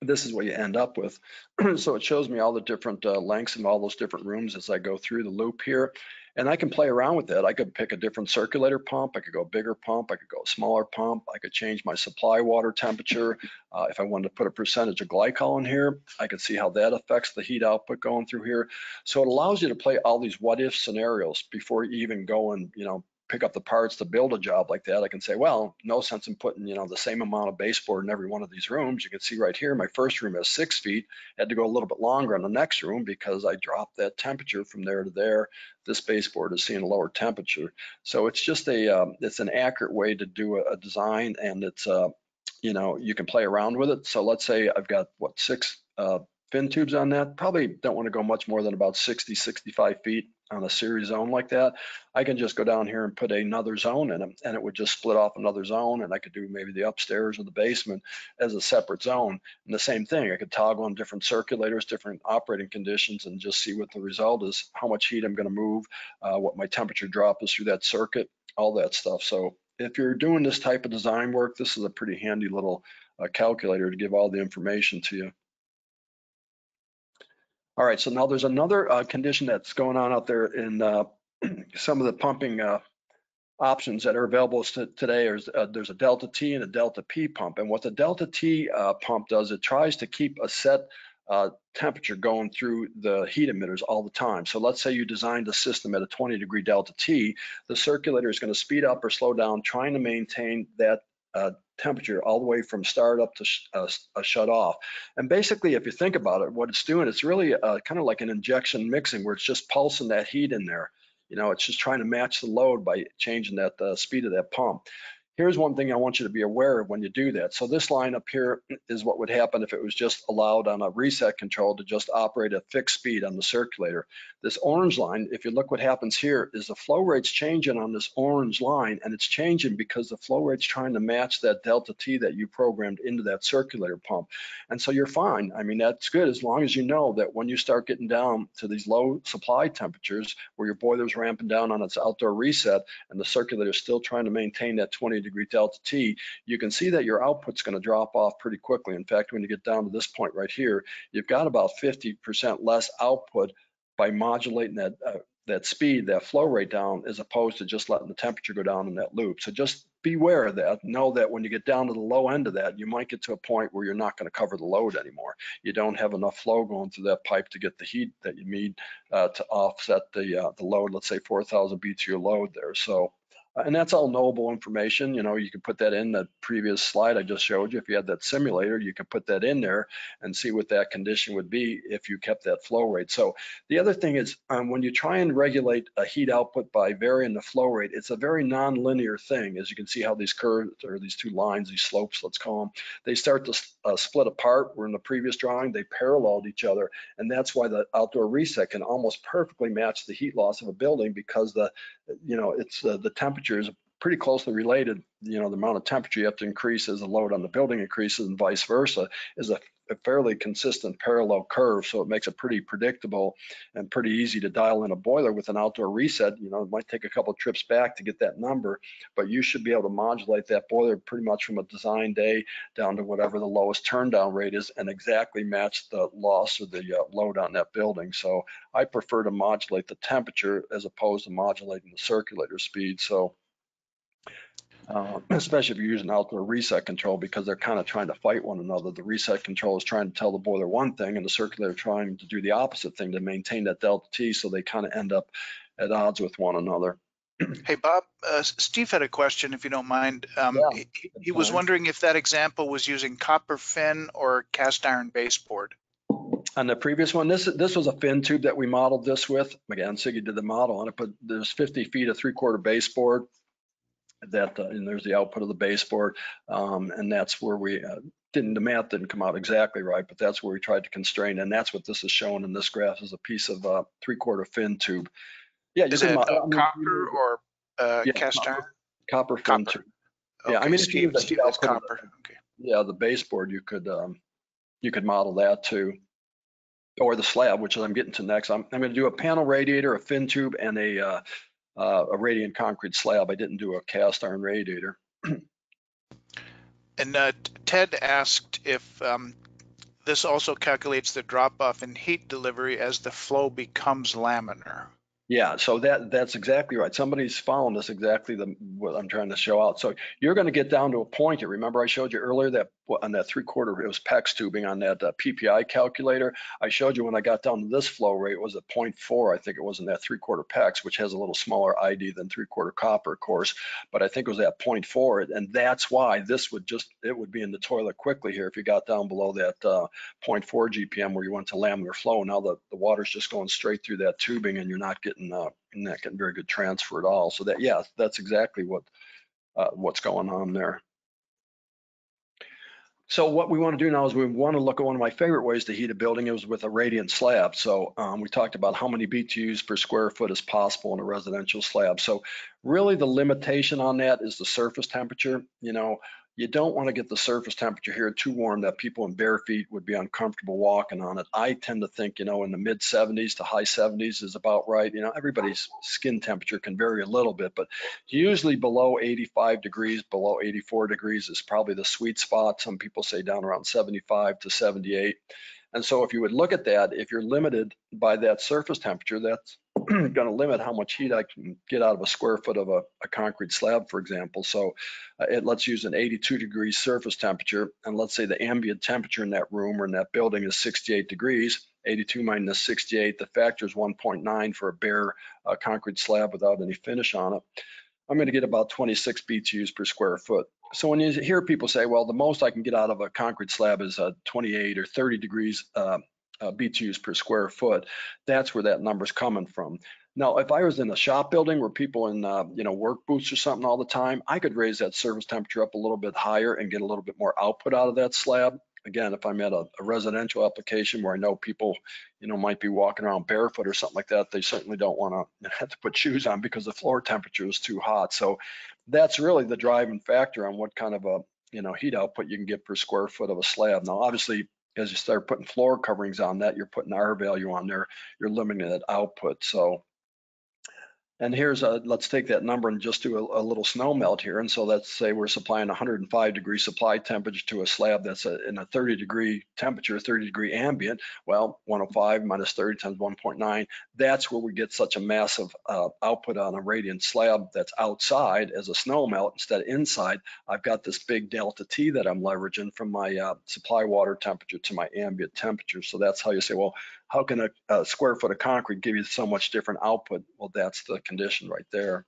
this is what you end up with. so it shows me all the different uh, lengths and all those different rooms as I go through the loop here. And I can play around with that. I could pick a different circulator pump. I could go bigger pump. I could go a smaller pump. I could change my supply water temperature. Uh, if I wanted to put a percentage of glycol in here, I could see how that affects the heat output going through here. So it allows you to play all these what if scenarios before even go and, you know, pick up the parts to build a job like that, I can say, well, no sense in putting, you know, the same amount of baseboard in every one of these rooms. You can see right here, my first room has six feet, had to go a little bit longer on the next room because I dropped that temperature from there to there. This baseboard is seeing a lower temperature. So it's just a, um, it's an accurate way to do a, a design and it's, uh, you know, you can play around with it. So let's say I've got what, six uh, fin tubes on that. Probably don't want to go much more than about 60, 65 feet on a series zone like that. I can just go down here and put another zone in them and it would just split off another zone and I could do maybe the upstairs or the basement as a separate zone. And the same thing, I could toggle on different circulators, different operating conditions and just see what the result is, how much heat I'm gonna move, uh, what my temperature drop is through that circuit, all that stuff. So if you're doing this type of design work, this is a pretty handy little uh, calculator to give all the information to you. All right, so now there's another uh, condition that's going on out there in uh, some of the pumping uh, options that are available today. There's, uh, there's a Delta T and a Delta P pump. And what the Delta T uh, pump does, it tries to keep a set uh, temperature going through the heat emitters all the time. So let's say you designed a system at a 20 degree delta T, the circulator is going to speed up or slow down trying to maintain that temperature all the way from start up to sh uh, uh, shut off. And basically, if you think about it, what it's doing, it's really uh, kind of like an injection mixing where it's just pulsing that heat in there. You know, it's just trying to match the load by changing that uh, speed of that pump. Here's one thing I want you to be aware of when you do that. So this line up here is what would happen if it was just allowed on a reset control to just operate at fixed speed on the circulator. This orange line, if you look what happens here, is the flow rate's changing on this orange line, and it's changing because the flow rate's trying to match that delta T that you programmed into that circulator pump. And so you're fine. I mean, that's good as long as you know that when you start getting down to these low supply temperatures where your boiler's ramping down on its outdoor reset and the circulator is still trying to maintain that 20 degree delta T, you can see that your output's going to drop off pretty quickly. In fact, when you get down to this point right here, you've got about 50% less output by modulating that uh, that speed, that flow rate down, as opposed to just letting the temperature go down in that loop. So just beware of that. Know that when you get down to the low end of that, you might get to a point where you're not going to cover the load anymore. You don't have enough flow going through that pipe to get the heat that you need uh, to offset the uh, the load. Let's say 4,000 BTU load there. So and that's all knowable information. You know, you can put that in the previous slide I just showed you. If you had that simulator, you could put that in there and see what that condition would be if you kept that flow rate. So the other thing is um, when you try and regulate a heat output by varying the flow rate, it's a very non-linear thing. As you can see how these curves or these two lines, these slopes, let's call them, they start to uh, split apart. Where in the previous drawing, they paralleled each other. And that's why the outdoor reset can almost perfectly match the heat loss of a building because the, you know, it's uh, the temperature is pretty closely related. You know, the amount of temperature you have to increase as the load on the building increases and vice versa is a, a, fairly consistent parallel curve. So it makes it pretty predictable and pretty easy to dial in a boiler with an outdoor reset. You know, it might take a couple trips back to get that number, but you should be able to modulate that boiler pretty much from a design day down to whatever the lowest turn down rate is and exactly match the loss or the uh, load on that building. So I prefer to modulate the temperature as opposed to modulating the circulator speed. So uh, especially if you're using outdoor reset control because they're kind of trying to fight one another. The reset control is trying to tell the boiler one thing and the circulator trying to do the opposite thing to maintain that delta T so they kind of end up at odds with one another. Hey, Bob, uh, Steve had a question, if you don't mind. Um, yeah, he, he was wondering if that example was using copper fin or cast iron baseboard. On the previous one, this, this was a fin tube that we modeled this with. Again, Siggy did the model on it, but there's 50 feet of three quarter baseboard that, uh, and there's the output of the baseboard. Um, and that's where we, uh, didn't, the math didn't come out exactly right, but that's where we tried to constrain. And that's what this is showing in this graph is a piece of, uh, three quarter fin tube. Yeah. you Is it uh, mean, copper or uh, Yeah, cast copper. iron? Copper fin copper. tube. Yeah, I Okay, mean, if you Steve, use a Steve, heat that's output of the- copper. Okay. yeah, the baseboard, you could, um, you could model that too. Or the slab, which I'm getting to next. I'm, I'm gonna do a panel radiator, a fin tube and a, uh, a radiant concrete slab. I didn't do a cast iron radiator. And uh, Ted asked if um, this also calculates the drop off in heat delivery as the flow becomes laminar. Yeah, so that, that's exactly right. Somebody's following this exactly the, what I'm trying to show out. So you're gonna get down to a point here. Remember I showed you earlier that on that three quarter, it was PEX tubing on that uh, PPI calculator. I showed you when I got down to this flow rate, was at 0.4. I think it was in that three quarter PEX, which has a little smaller ID than three quarter copper, of course, but I think it was at 0.4. And that's why this would just, it would be in the toilet quickly here if you got down below that uh, 0.4 GPM where you went to laminar flow. Now the, the water's just going straight through that tubing and you're not getting, uh, not getting very good transfer at all. So that, yeah, that's exactly what, uh, what's going on there. So what we want to do now is we want to look at one of my favorite ways to heat a building is with a radiant slab. So um, we talked about how many BTUs per square foot is possible in a residential slab. So really the limitation on that is the surface temperature. You know, you don't want to get the surface temperature here too warm that people in bare feet would be uncomfortable walking on it. I tend to think, you know, in the mid 70s to high 70s is about right. You know, everybody's skin temperature can vary a little bit, but usually below 85 degrees, below 84 degrees is probably the sweet spot. Some people say down around 75 to 78. And so if you would look at that, if you're limited by that surface temperature, that's going to limit how much heat I can get out of a square foot of a, a concrete slab, for example. So uh, it, let's use an 82 degree surface temperature. And let's say the ambient temperature in that room or in that building is 68 degrees. 82 minus 68, the factor is 1.9 for a bare uh, concrete slab without any finish on it. I'm going to get about 26 BTUs per square foot. So when you hear people say, well, the most I can get out of a concrete slab is uh, 28 or 30 degrees uh, uh, BTUs per square foot, that's where that number's coming from. Now, if I was in a shop building where people in, uh, you know, work booths or something all the time, I could raise that surface temperature up a little bit higher and get a little bit more output out of that slab. Again, if I'm at a, a residential application where I know people, you know, might be walking around barefoot or something like that, they certainly don't want to have to put shoes on because the floor temperature is too hot. So that's really the driving factor on what kind of a, you know, heat output you can get per square foot of a slab. Now, obviously, as you start putting floor coverings on that, you're putting R value on there, you're limiting that output. So, and here's a, let's take that number and just do a, a little snow melt here. And so let's say we're supplying 105 degree supply temperature to a slab that's a, in a 30 degree temperature, 30 degree ambient. Well, 105 minus 30 times 1.9, that's where we get such a massive uh, output on a radiant slab that's outside as a snow melt instead of inside. I've got this big delta T that I'm leveraging from my uh, supply water temperature to my ambient temperature. So that's how you say, well, how can a, a, square foot of concrete give you so much different output? Well, that's the condition right there.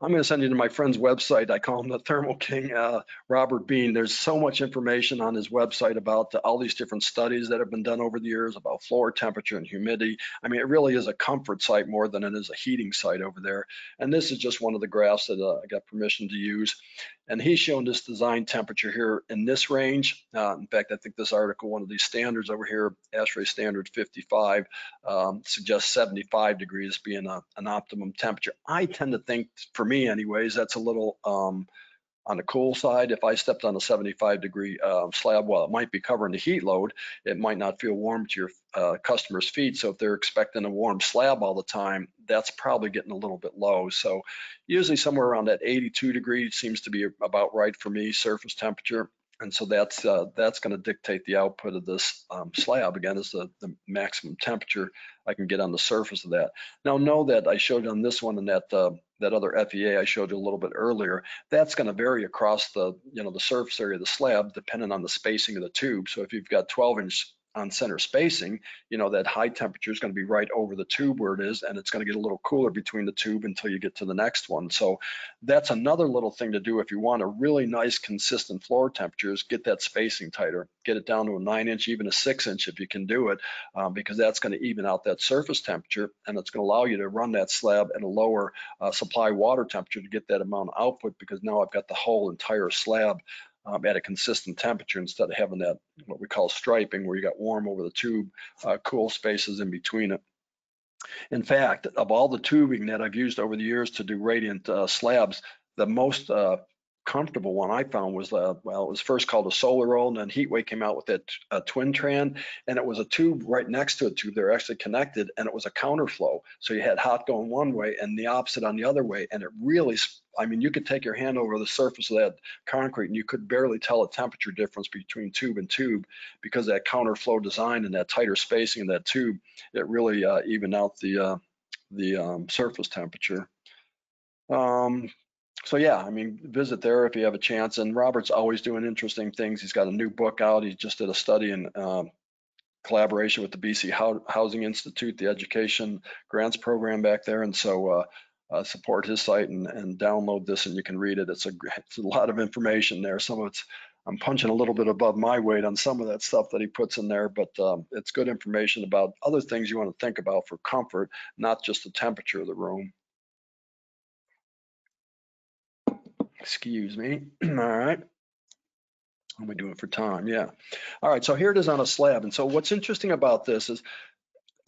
I'm going to send you to my friend's website. I call him the Thermal King, uh, Robert Bean. There's so much information on his website about the, all these different studies that have been done over the years about floor temperature and humidity. I mean, it really is a comfort site more than it is a heating site over there. And this is just one of the graphs that uh, I got permission to use. And he's shown this design temperature here in this range. Uh, in fact, I think this article, one of these standards over here, ASHRAE standard 55, um, suggests 75 degrees being a, an optimum temperature. I tend to think, for me anyways, that's a little um, on the cool side. If I stepped on a 75 degree uh, slab, while it might be covering the heat load, it might not feel warm to your uh, customer's feet. So if they're expecting a warm slab all the time, that's probably getting a little bit low. So usually somewhere around that 82 degrees seems to be about right for me, surface temperature. And so that's uh, that's going to dictate the output of this um, slab. Again, is the, the maximum temperature I can get on the surface of that. Now know that I showed on this one and that uh, that other FEA I showed you a little bit earlier. That's going to vary across the you know the surface area of the slab depending on the spacing of the tube. So if you've got 12 inch on center spacing, you know, that high temperature is going to be right over the tube where it is, and it's going to get a little cooler between the tube until you get to the next one. So that's another little thing to do if you want a really nice consistent floor temperature is get that spacing tighter, get it down to a nine inch, even a six inch if you can do it, um, because that's going to even out that surface temperature and it's going to allow you to run that slab at a lower uh, supply water temperature to get that amount of output because now I've got the whole entire slab um, at a consistent temperature instead of having that what we call striping where you got warm over the tube, uh, cool spaces in between it. In fact, of all the tubing that I've used over the years to do radiant uh, slabs, the most uh, comfortable one I found was, uh, well, it was first called a solar roll, and then Heatway came out with that uh, twin tran, and it was a tube right next to a tube. They're actually connected, and it was a counterflow. So you had hot going one way and the opposite on the other way, and it really, I mean, you could take your hand over the surface of that concrete, and you could barely tell a temperature difference between tube and tube because that counterflow design and that tighter spacing in that tube, it really uh, evened out the uh, the um, surface temperature. Um, so yeah, I mean, visit there if you have a chance. And Robert's always doing interesting things. He's got a new book out. He just did a study in um, collaboration with the BC Housing Institute, the education grants program back there. And so uh, uh, support his site and, and download this and you can read it. It's a, it's a lot of information there. Some of it's, I'm punching a little bit above my weight on some of that stuff that he puts in there, but um, it's good information about other things you want to think about for comfort, not just the temperature of the room. Excuse me. All right. How am I doing for time? Yeah. All right. So here it is on a slab. And so what's interesting about this is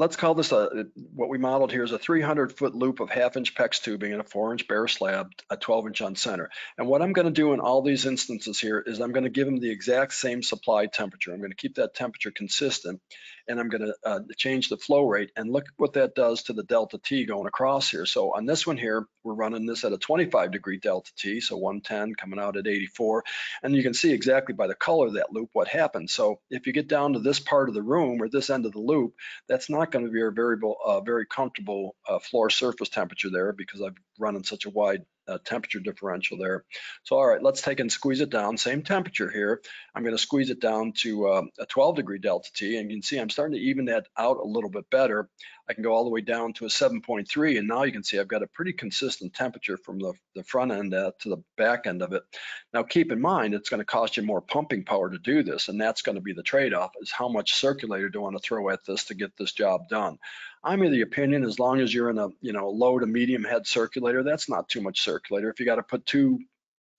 let's call this a what we modeled here is a 300 foot loop of half inch PEX tubing and a four inch bare slab, a 12 inch on center. And what I'm going to do in all these instances here is I'm going to give them the exact same supply temperature. I'm going to keep that temperature consistent and I'm going to uh, change the flow rate and look what that does to the delta T going across here. So on this one here, we're running this at a 25 degree delta T, so 110 coming out at 84. And you can see exactly by the color of that loop what happens. So if you get down to this part of the room or this end of the loop, that's not going to be a variable, uh, very comfortable uh, floor surface temperature there because I've run in such a wide uh, temperature differential there. So all right, let's take and squeeze it down. Same temperature here. I'm going to squeeze it down to uh, a 12 degree delta T, and you can see I'm starting to even that out a little bit better. I can go all the way down to a 7.3, and now you can see I've got a pretty consistent temperature from the, the front end uh, to the back end of it. Now keep in mind, it's going to cost you more pumping power to do this, and that's going to be the trade-off, is how much circulator do I want to throw at this to get this job done. I'm of the opinion as long as you're in a you know low to medium head circulator, that's not too much circulator. If you got to put two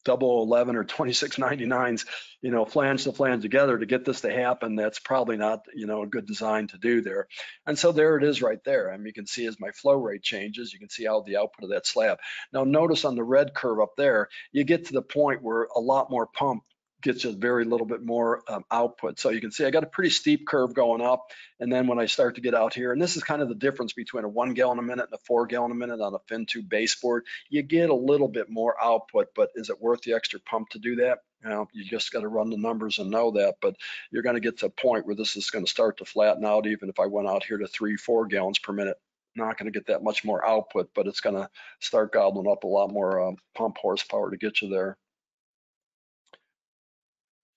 double 11 or 2699s, you know, flange to flange together to get this to happen, that's probably not, you know, a good design to do there. And so there it is right there. I mean, you can see as my flow rate changes, you can see how the output of that slab. Now notice on the red curve up there, you get to the point where a lot more pump gets a very little bit more um, output. So you can see I got a pretty steep curve going up. And then when I start to get out here, and this is kind of the difference between a one gallon a minute and a four gallon a minute on a fin tube baseboard, you get a little bit more output, but is it worth the extra pump to do that? You know, you just got to run the numbers and know that, but you're going to get to a point where this is going to start to flatten out. Even if I went out here to three, four gallons per minute, not going to get that much more output, but it's going to start gobbling up a lot more um, pump horsepower to get you there.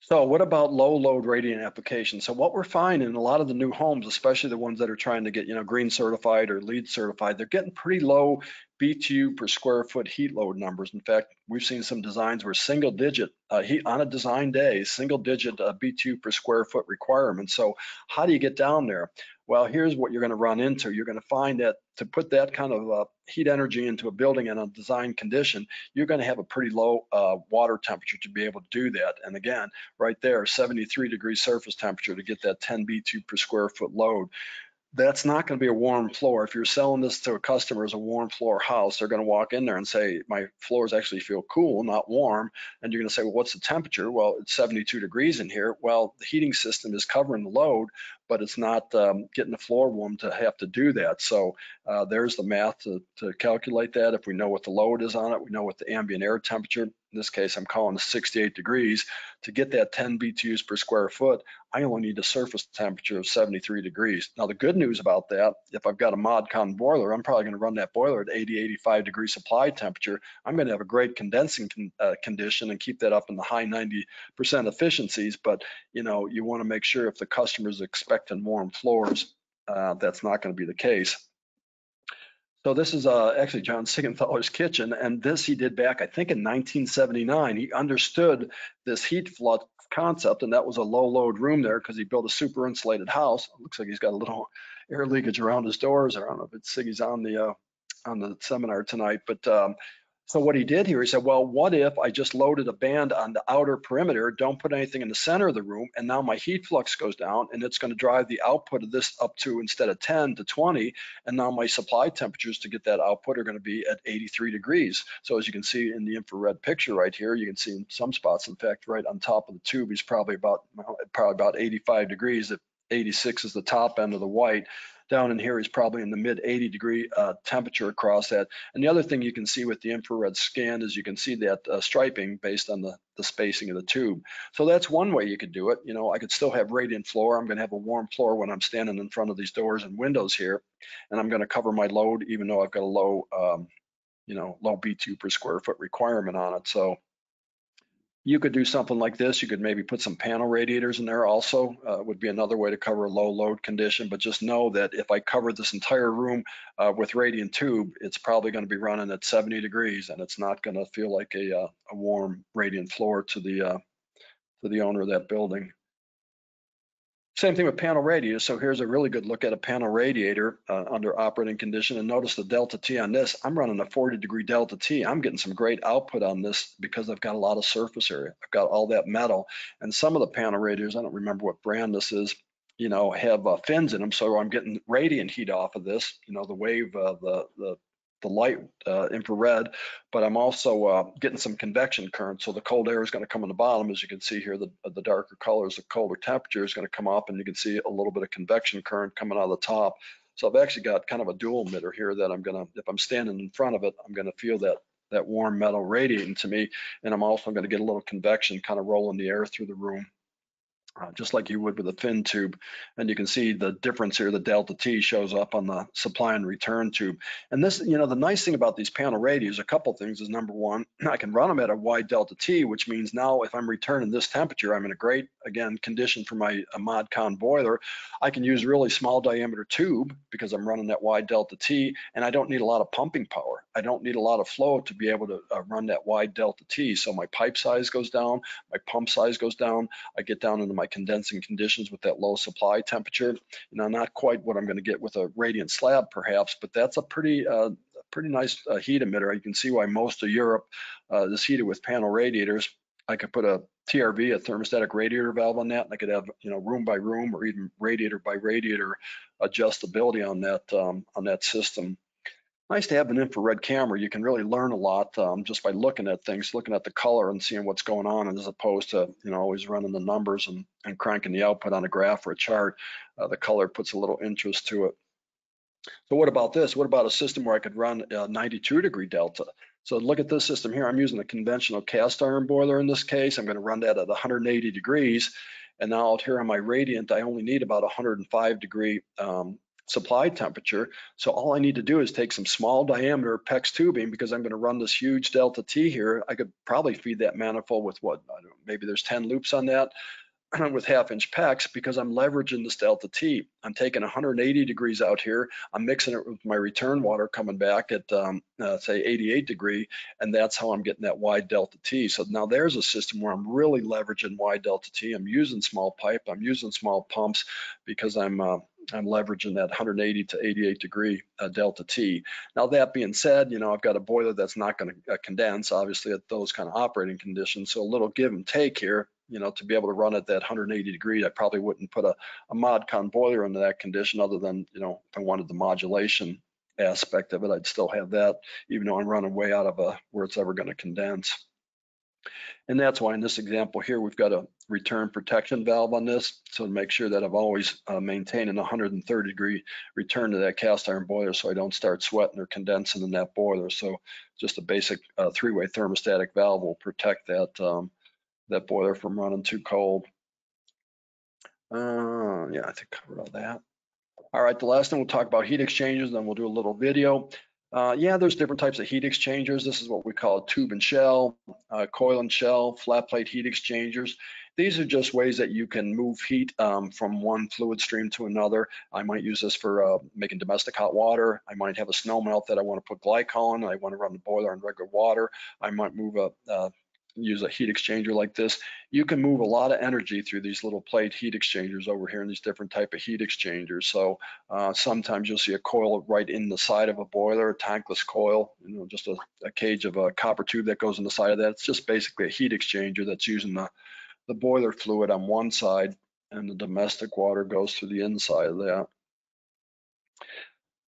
So what about low load radiant applications? So what we're finding in a lot of the new homes, especially the ones that are trying to get, you know, green certified or LEED certified, they're getting pretty low BTU per square foot heat load numbers. In fact, we've seen some designs where single digit uh, heat on a design day, single digit uh, BTU per square foot requirement. So how do you get down there? Well, here's what you're going to run into. You're going to find that to put that kind of uh, heat energy into a building in a design condition, you're going to have a pretty low uh, water temperature to be able to do that. And again, right there, 73 degrees surface temperature to get that 10 BTU per square foot load that's not going to be a warm floor. If you're selling this to a customer as a warm floor house, they're going to walk in there and say, my floors actually feel cool, not warm. And you're going to say, well, what's the temperature? Well, it's 72 degrees in here. Well, the heating system is covering the load, but it's not um, getting the floor warm to have to do that. So uh, there's the math to, to calculate that. If we know what the load is on it, we know what the ambient air temperature in this case, I'm calling it 68 degrees. To get that 10 BTUs per square foot, I only need a surface temperature of 73 degrees. Now, the good news about that, if I've got a ModCon boiler, I'm probably going to run that boiler at 80, 85 degree supply temperature. I'm going to have a great condensing con uh, condition and keep that up in the high 90% efficiencies. But, you know, you want to make sure if the customer is expecting expecting warm floors, uh, that's not going to be the case. So this is uh, actually John Siegenthaler's kitchen, and this he did back, I think, in 1979. He understood this heat flood concept, and that was a low load room there because he built a super insulated house. It looks like he's got a little air leakage around his doors. I don't know if it's Siggy's on the uh, on the seminar tonight, but um, so what he did here, he said, well, what if I just loaded a band on the outer perimeter, don't put anything in the center of the room, and now my heat flux goes down, and it's going to drive the output of this up to instead of 10 to 20, and now my supply temperatures to get that output are going to be at 83 degrees. So as you can see in the infrared picture right here, you can see in some spots, in fact, right on top of the tube, he's probably about probably about 85 degrees. If 86 is the top end of the white, down in here is probably in the mid 80 degree uh, temperature across that. And the other thing you can see with the infrared scan is you can see that uh, striping based on the, the spacing of the tube. So that's one way you could do it. You know, I could still have radiant floor. I'm going to have a warm floor when I'm standing in front of these doors and windows here. And I'm going to cover my load even though I've got a low, um, you know, low BTU per square foot requirement on it. So you could do something like this. You could maybe put some panel radiators in there also, uh, would be another way to cover a low load condition. But just know that if I cover this entire room uh, with radiant tube, it's probably going to be running at 70 degrees and it's not going to feel like a, uh, a warm radiant floor to the, uh, to the owner of that building. Same thing with panel radiators. So here's a really good look at a panel radiator uh, under operating condition. And notice the delta T on this. I'm running a 40 degree delta T. I'm getting some great output on this because I've got a lot of surface area. I've got all that metal. And some of the panel radiators, I don't remember what brand this is, you know, have uh, fins in them. So I'm getting radiant heat off of this, you know, the wave, uh, the, the the light uh, infrared, but I'm also uh, getting some convection current. So the cold air is going to come in the bottom. As you can see here, the, the darker colors, the colder temperature is going to come up and you can see a little bit of convection current coming out of the top. So I've actually got kind of a dual emitter here that I'm going to, if I'm standing in front of it, I'm going to feel that that warm metal radiating to me. And I'm also going to get a little convection kind of rolling the air through the room uh, just like you would with a fin tube. And you can see the difference here, the delta T shows up on the supply and return tube. And this, you know, the nice thing about these panel radios, a couple things is number one, I can run them at a wide delta T, which means now if I'm returning this temperature, I'm in a great, again, condition for my ModCon boiler. I can use really small diameter tube because I'm running that wide delta T and I don't need a lot of pumping power. I don't need a lot of flow to be able to uh, run that wide delta T. So my pipe size goes down, my pump size goes down, I get down into my my condensing conditions with that low supply temperature. You know, not quite what I'm going to get with a radiant slab perhaps, but that's a pretty uh, pretty nice uh, heat emitter. You can see why most of Europe uh, is heated with panel radiators. I could put a TRV, a thermostatic radiator valve on that, and I could have you know room by room or even radiator by radiator adjustability on that um, on that system nice to have an infrared camera. You can really learn a lot um, just by looking at things, looking at the color and seeing what's going on, as opposed to you know always running the numbers and, and cranking the output on a graph or a chart. Uh, the color puts a little interest to it. So what about this? What about a system where I could run a 92 degree delta? So look at this system here. I'm using a conventional cast iron boiler in this case. I'm going to run that at 180 degrees. And now out here on my radiant, I only need about 105 degree um, supply temperature. So all I need to do is take some small diameter PEX tubing because I'm going to run this huge delta T here. I could probably feed that manifold with what, maybe there's 10 loops on that with half inch PEX because I'm leveraging this delta T. I'm taking 180 degrees out here. I'm mixing it with my return water coming back at um, uh, say 88 degree, and that's how I'm getting that wide delta T. So now there's a system where I'm really leveraging wide delta T. I'm using small pipe, I'm using small pumps because I'm uh, I'm leveraging that 180 to 88 degree uh, delta T. Now that being said, you know, I've got a boiler that's not going to uh, condense, obviously at those kind of operating conditions. So a little give and take here, you know, to be able to run at that 180 degree, I probably wouldn't put a, a ModCon boiler into that condition other than, you know, if I wanted the modulation aspect of it, I'd still have that, even though I'm running way out of a, where it's ever going to condense. And that's why in this example here, we've got a return protection valve on this. So to make sure that I've always uh, maintained an 130 degree return to that cast iron boiler so I don't start sweating or condensing in that boiler. So just a basic uh, three-way thermostatic valve will protect that, um, that boiler from running too cold. Uh, yeah, I think I covered all that. All right, the last thing we'll talk about heat exchangers, then we'll do a little video. Uh, yeah, there's different types of heat exchangers. This is what we call a tube and shell, uh, coil and shell, flat plate heat exchangers. these are just ways that you can move heat um, from one fluid stream to another. I might use this for uh, making domestic hot water. I might have a snow melt that I want to put glycol in. I want to run the boiler on regular water. I might move a, uh, use a heat exchanger like this. You can move a lot of energy through these little plate heat exchangers over here in these different type of heat exchangers. So uh, sometimes you'll see a coil right in the side of a boiler, a tankless coil, you know, just a, a cage of a copper tube that goes in the side of that. It's just basically a heat exchanger that's using the, the boiler fluid on one side and the domestic water goes through the inside of that.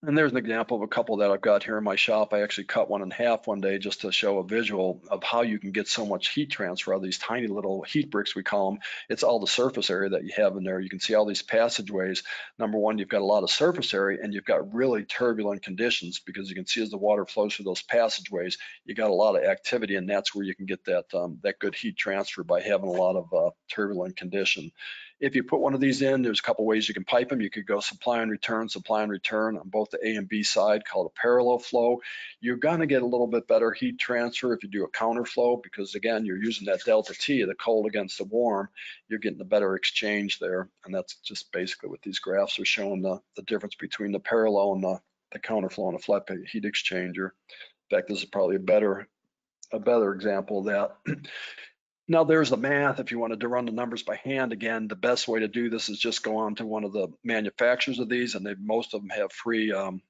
And there's an example of a couple that I've got here in my shop. I actually cut one in half one day just to show a visual of how you can get so much heat transfer out of these tiny little heat bricks, we call them. It's all the surface area that you have in there. You can see all these passageways. Number one, you've got a lot of surface area and you've got really turbulent conditions because you can see as the water flows through those passageways, you got a lot of activity and that's where you can get that, um, that good heat transfer by having a lot of uh, turbulent condition. If you put one of these in, there's a couple ways you can pipe them. You could go supply and return, supply and return on both the A and B side called a parallel flow. You're gonna get a little bit better heat transfer if you do a counterflow because again, you're using that delta T, the cold against the warm. You're getting a better exchange there. And that's just basically what these graphs are showing the, the difference between the parallel and the, the counterflow and a flat plate heat exchanger. In fact, this is probably a better a better example of that. Now there's the math. If you wanted to run the numbers by hand, again, the best way to do this is just go on to one of the manufacturers of these, and they most of them have free um,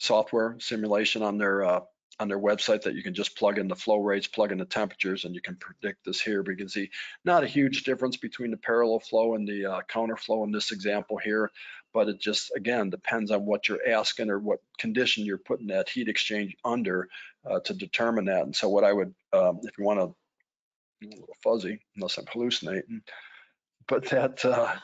software simulation on their uh, on their website that you can just plug in the flow rates, plug in the temperatures, and you can predict this here. But you can see not a huge difference between the parallel flow and the uh, counter flow in this example here, but it just again depends on what you're asking or what condition you're putting that heat exchange under uh, to determine that. And so what I would, um, if you want to a little fuzzy unless I'm hallucinating. But that uh,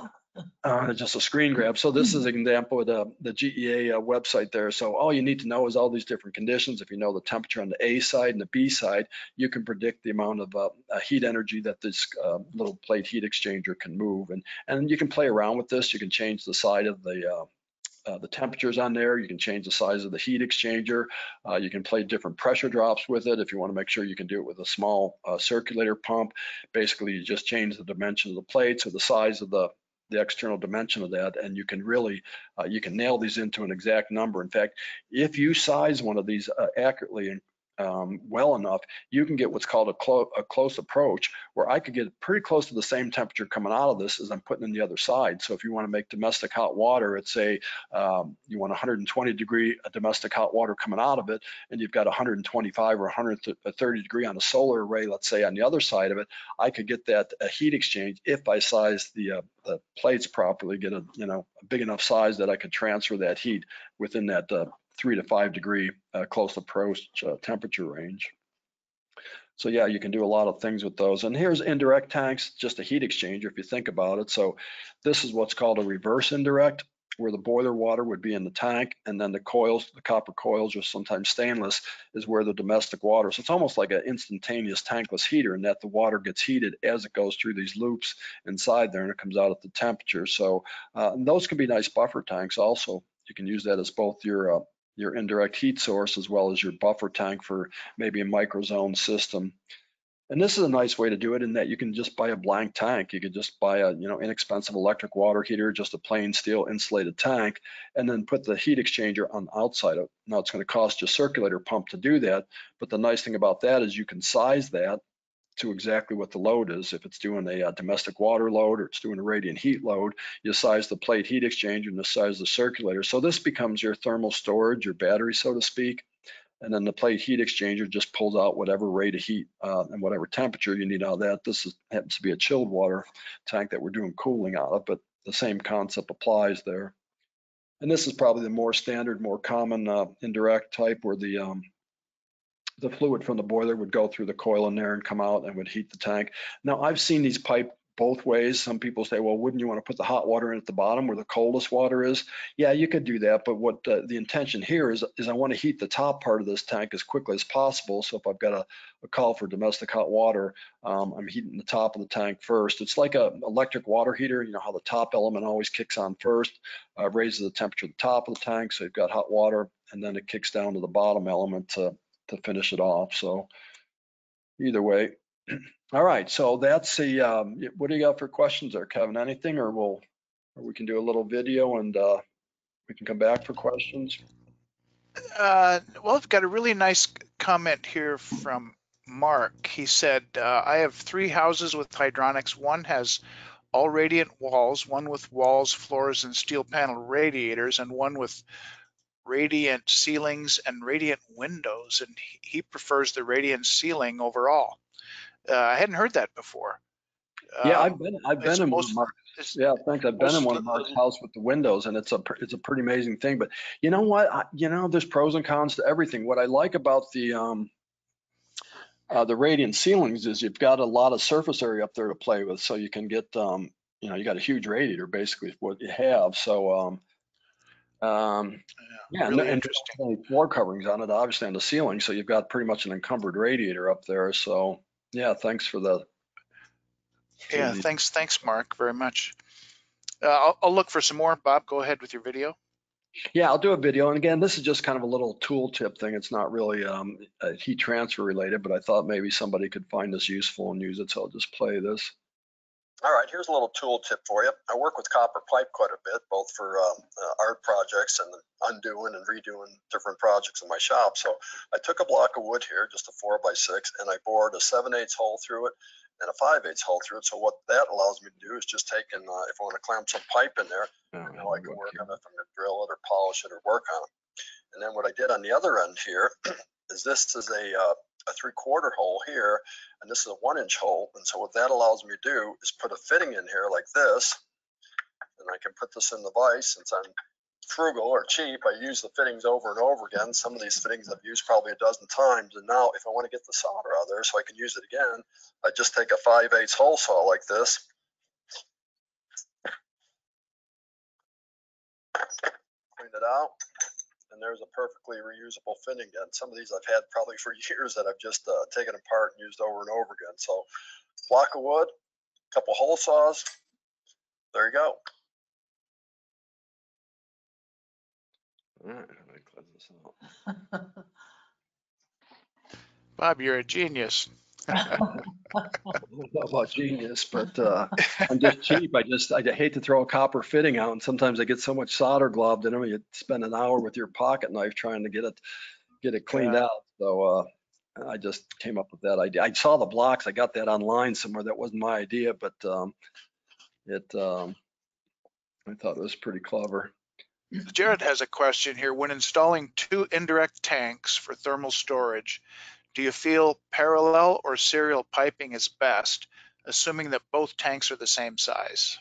uh, just a screen grab. So this is an example of the, the GEA uh, website there. So all you need to know is all these different conditions. If you know the temperature on the A side and the B side, you can predict the amount of uh, uh heat energy that this uh, little plate heat exchanger can move. And, and you can play around with this. You can change the side of the uh, the temperatures on there. You can change the size of the heat exchanger. Uh, you can play different pressure drops with it if you want to make sure you can do it with a small uh, circulator pump. Basically, you just change the dimension of the plates or the size of the the external dimension of that and you can really uh, you can nail these into an exact number in fact if you size one of these uh, accurately and um, well enough, you can get what's called a, clo a, close approach, where I could get pretty close to the same temperature coming out of this as I'm putting in the other side. So if you want to make domestic hot water, it's say um, you want 120 degree domestic hot water coming out of it, and you've got 125 or 130 degree on a solar array, let's say on the other side of it, I could get that a heat exchange if I size the uh, the plates properly, get a you know a big enough size that I could transfer that heat within that uh, three to five degree uh, close approach uh, temperature range. So yeah, you can do a lot of things with those. And here's indirect tanks, just a heat exchanger if you think about it. So this is what's called a reverse indirect, where the boiler water would be in the tank, and then the coils, the copper coils, or sometimes stainless, is where the domestic water. So it's almost like an instantaneous tankless heater in that the water gets heated as it goes through these loops inside there, and it comes out at the temperature. So uh, those can be nice buffer tanks also. You can use that as both your uh, your indirect heat source as well as your buffer tank for maybe a microzone system. And this is a nice way to do it in that you can just buy a blank tank. You could just buy a you know inexpensive electric water heater, just a plain steel insulated tank, and then put the heat exchanger on the outside of it. Now it's going to cost you a circulator pump to do that, but the nice thing about that is you can size that to exactly what the load is. If it's doing a, a, domestic water load or it's doing a radiant heat load, you size the plate heat exchanger and the size of the circulator. So this becomes your thermal storage, your battery, so to speak. And then the plate heat exchanger just pulls out whatever rate of heat uh, and whatever temperature you need out of that. This is, happens to be a chilled water tank that we're doing cooling out of, but the same concept applies there. And this is probably the more standard, more common uh, indirect type where the um, the fluid from the boiler would go through the coil in there and come out and would heat the tank. Now I've seen these pipe both ways. Some people say, well, wouldn't you want to put the hot water in at the bottom where the coldest water is? Yeah, you could do that. But what uh, the intention here is, is I want to heat the top part of this tank as quickly as possible. So if I've got a, a call for domestic hot water, um, I'm heating the top of the tank first. It's like an electric water heater. You know how the top element always kicks on first, uh, raises the temperature at the top of the tank. So you've got hot water and then it kicks down to the bottom element to to finish it off. So either way, All right, so that's the, um, what do you got for questions there, Kevin? Anything, or we'll, or we can do a little video and, uh, we can come back for questions? Uh, well, I've got a really nice comment here from Mark. He said, uh, I have three houses with hydronics. One has all radiant walls, one with walls, floors, and steel panel radiators, and one with radiant ceilings and radiant windows. And he- prefers the radiant ceiling overall. Uh, I hadn't heard that before. Yeah, Um, I've been, I've been in one most- it's- yeah, thanks. I've been in one of Mark's house with the windows and it's a, it's a pretty amazing thing. But you know what? I- You know, there's pros and cons to everything. What I like about the, um, uh, the radiant ceilings is you've got a lot of surface area up there to play with. So you can get, um, you know, you got a huge radiator basically what you have. So, um, um, yeah, and- really and interesting. floor coverings on it, obviously on the ceiling. So you've got pretty much an encumbered radiator up there. So yeah, thanks for the. Yeah, the- thanks, thanks, Mark, very much. Uh, I'll, I'll look for some more. Bob, go ahead with your video. Yeah, I'll do a video. And again, this is just kind of a little tool tip thing. It's not really um, heat transfer related, but I thought maybe somebody could find this useful and use it. So I'll just play this. All right, here's a little tool tip for you. I work with copper pipe quite a bit, both for um, uh, art projects and undoing and redoing different projects in my shop. So I took a block of wood here, just a four by six, and I bored a seven eighths hole through it and a five eighths hole through it. So what that allows me to do is just take and uh, if I want to clamp some pipe in there, I know I can work on it, I'm gonna drill it or polish it or work on it. And then what I did on the other end here is this is a, uh, a three quarter hole here, and this is a one inch hole. And so what that allows me to do is put a fitting in here like this. And I can put this in the vise since I'm frugal or cheap. I use the fittings over and over again. Some of these fittings I've used probably a dozen times. And now if I want to get the solder out of there so I can use it again, I just take a 5 eighths hole saw like this clean it out, and there's a perfectly reusable fitting gun. Some of these I've had probably for years that I've just uh, taken apart and used over and over again. So block of wood, a couple hole saws, there you go. All right, let me close this out. Bob, you're a genius. I don't know about genius, but uh, I'm just cheap. I just, I hate to throw a copper fitting out and sometimes I get so much solder globbed in them. You spend an hour with your pocket knife trying to get it, get it cleaned Yeah. out. So uh, I just came up with that idea. I saw the blocks. I got that online somewhere. That wasn't my idea, but um, it, um, I thought it was pretty clever. Jared has a question here. When installing two indirect tanks for thermal storage, do you feel parallel or serial piping is best, assuming that both tanks are the same size?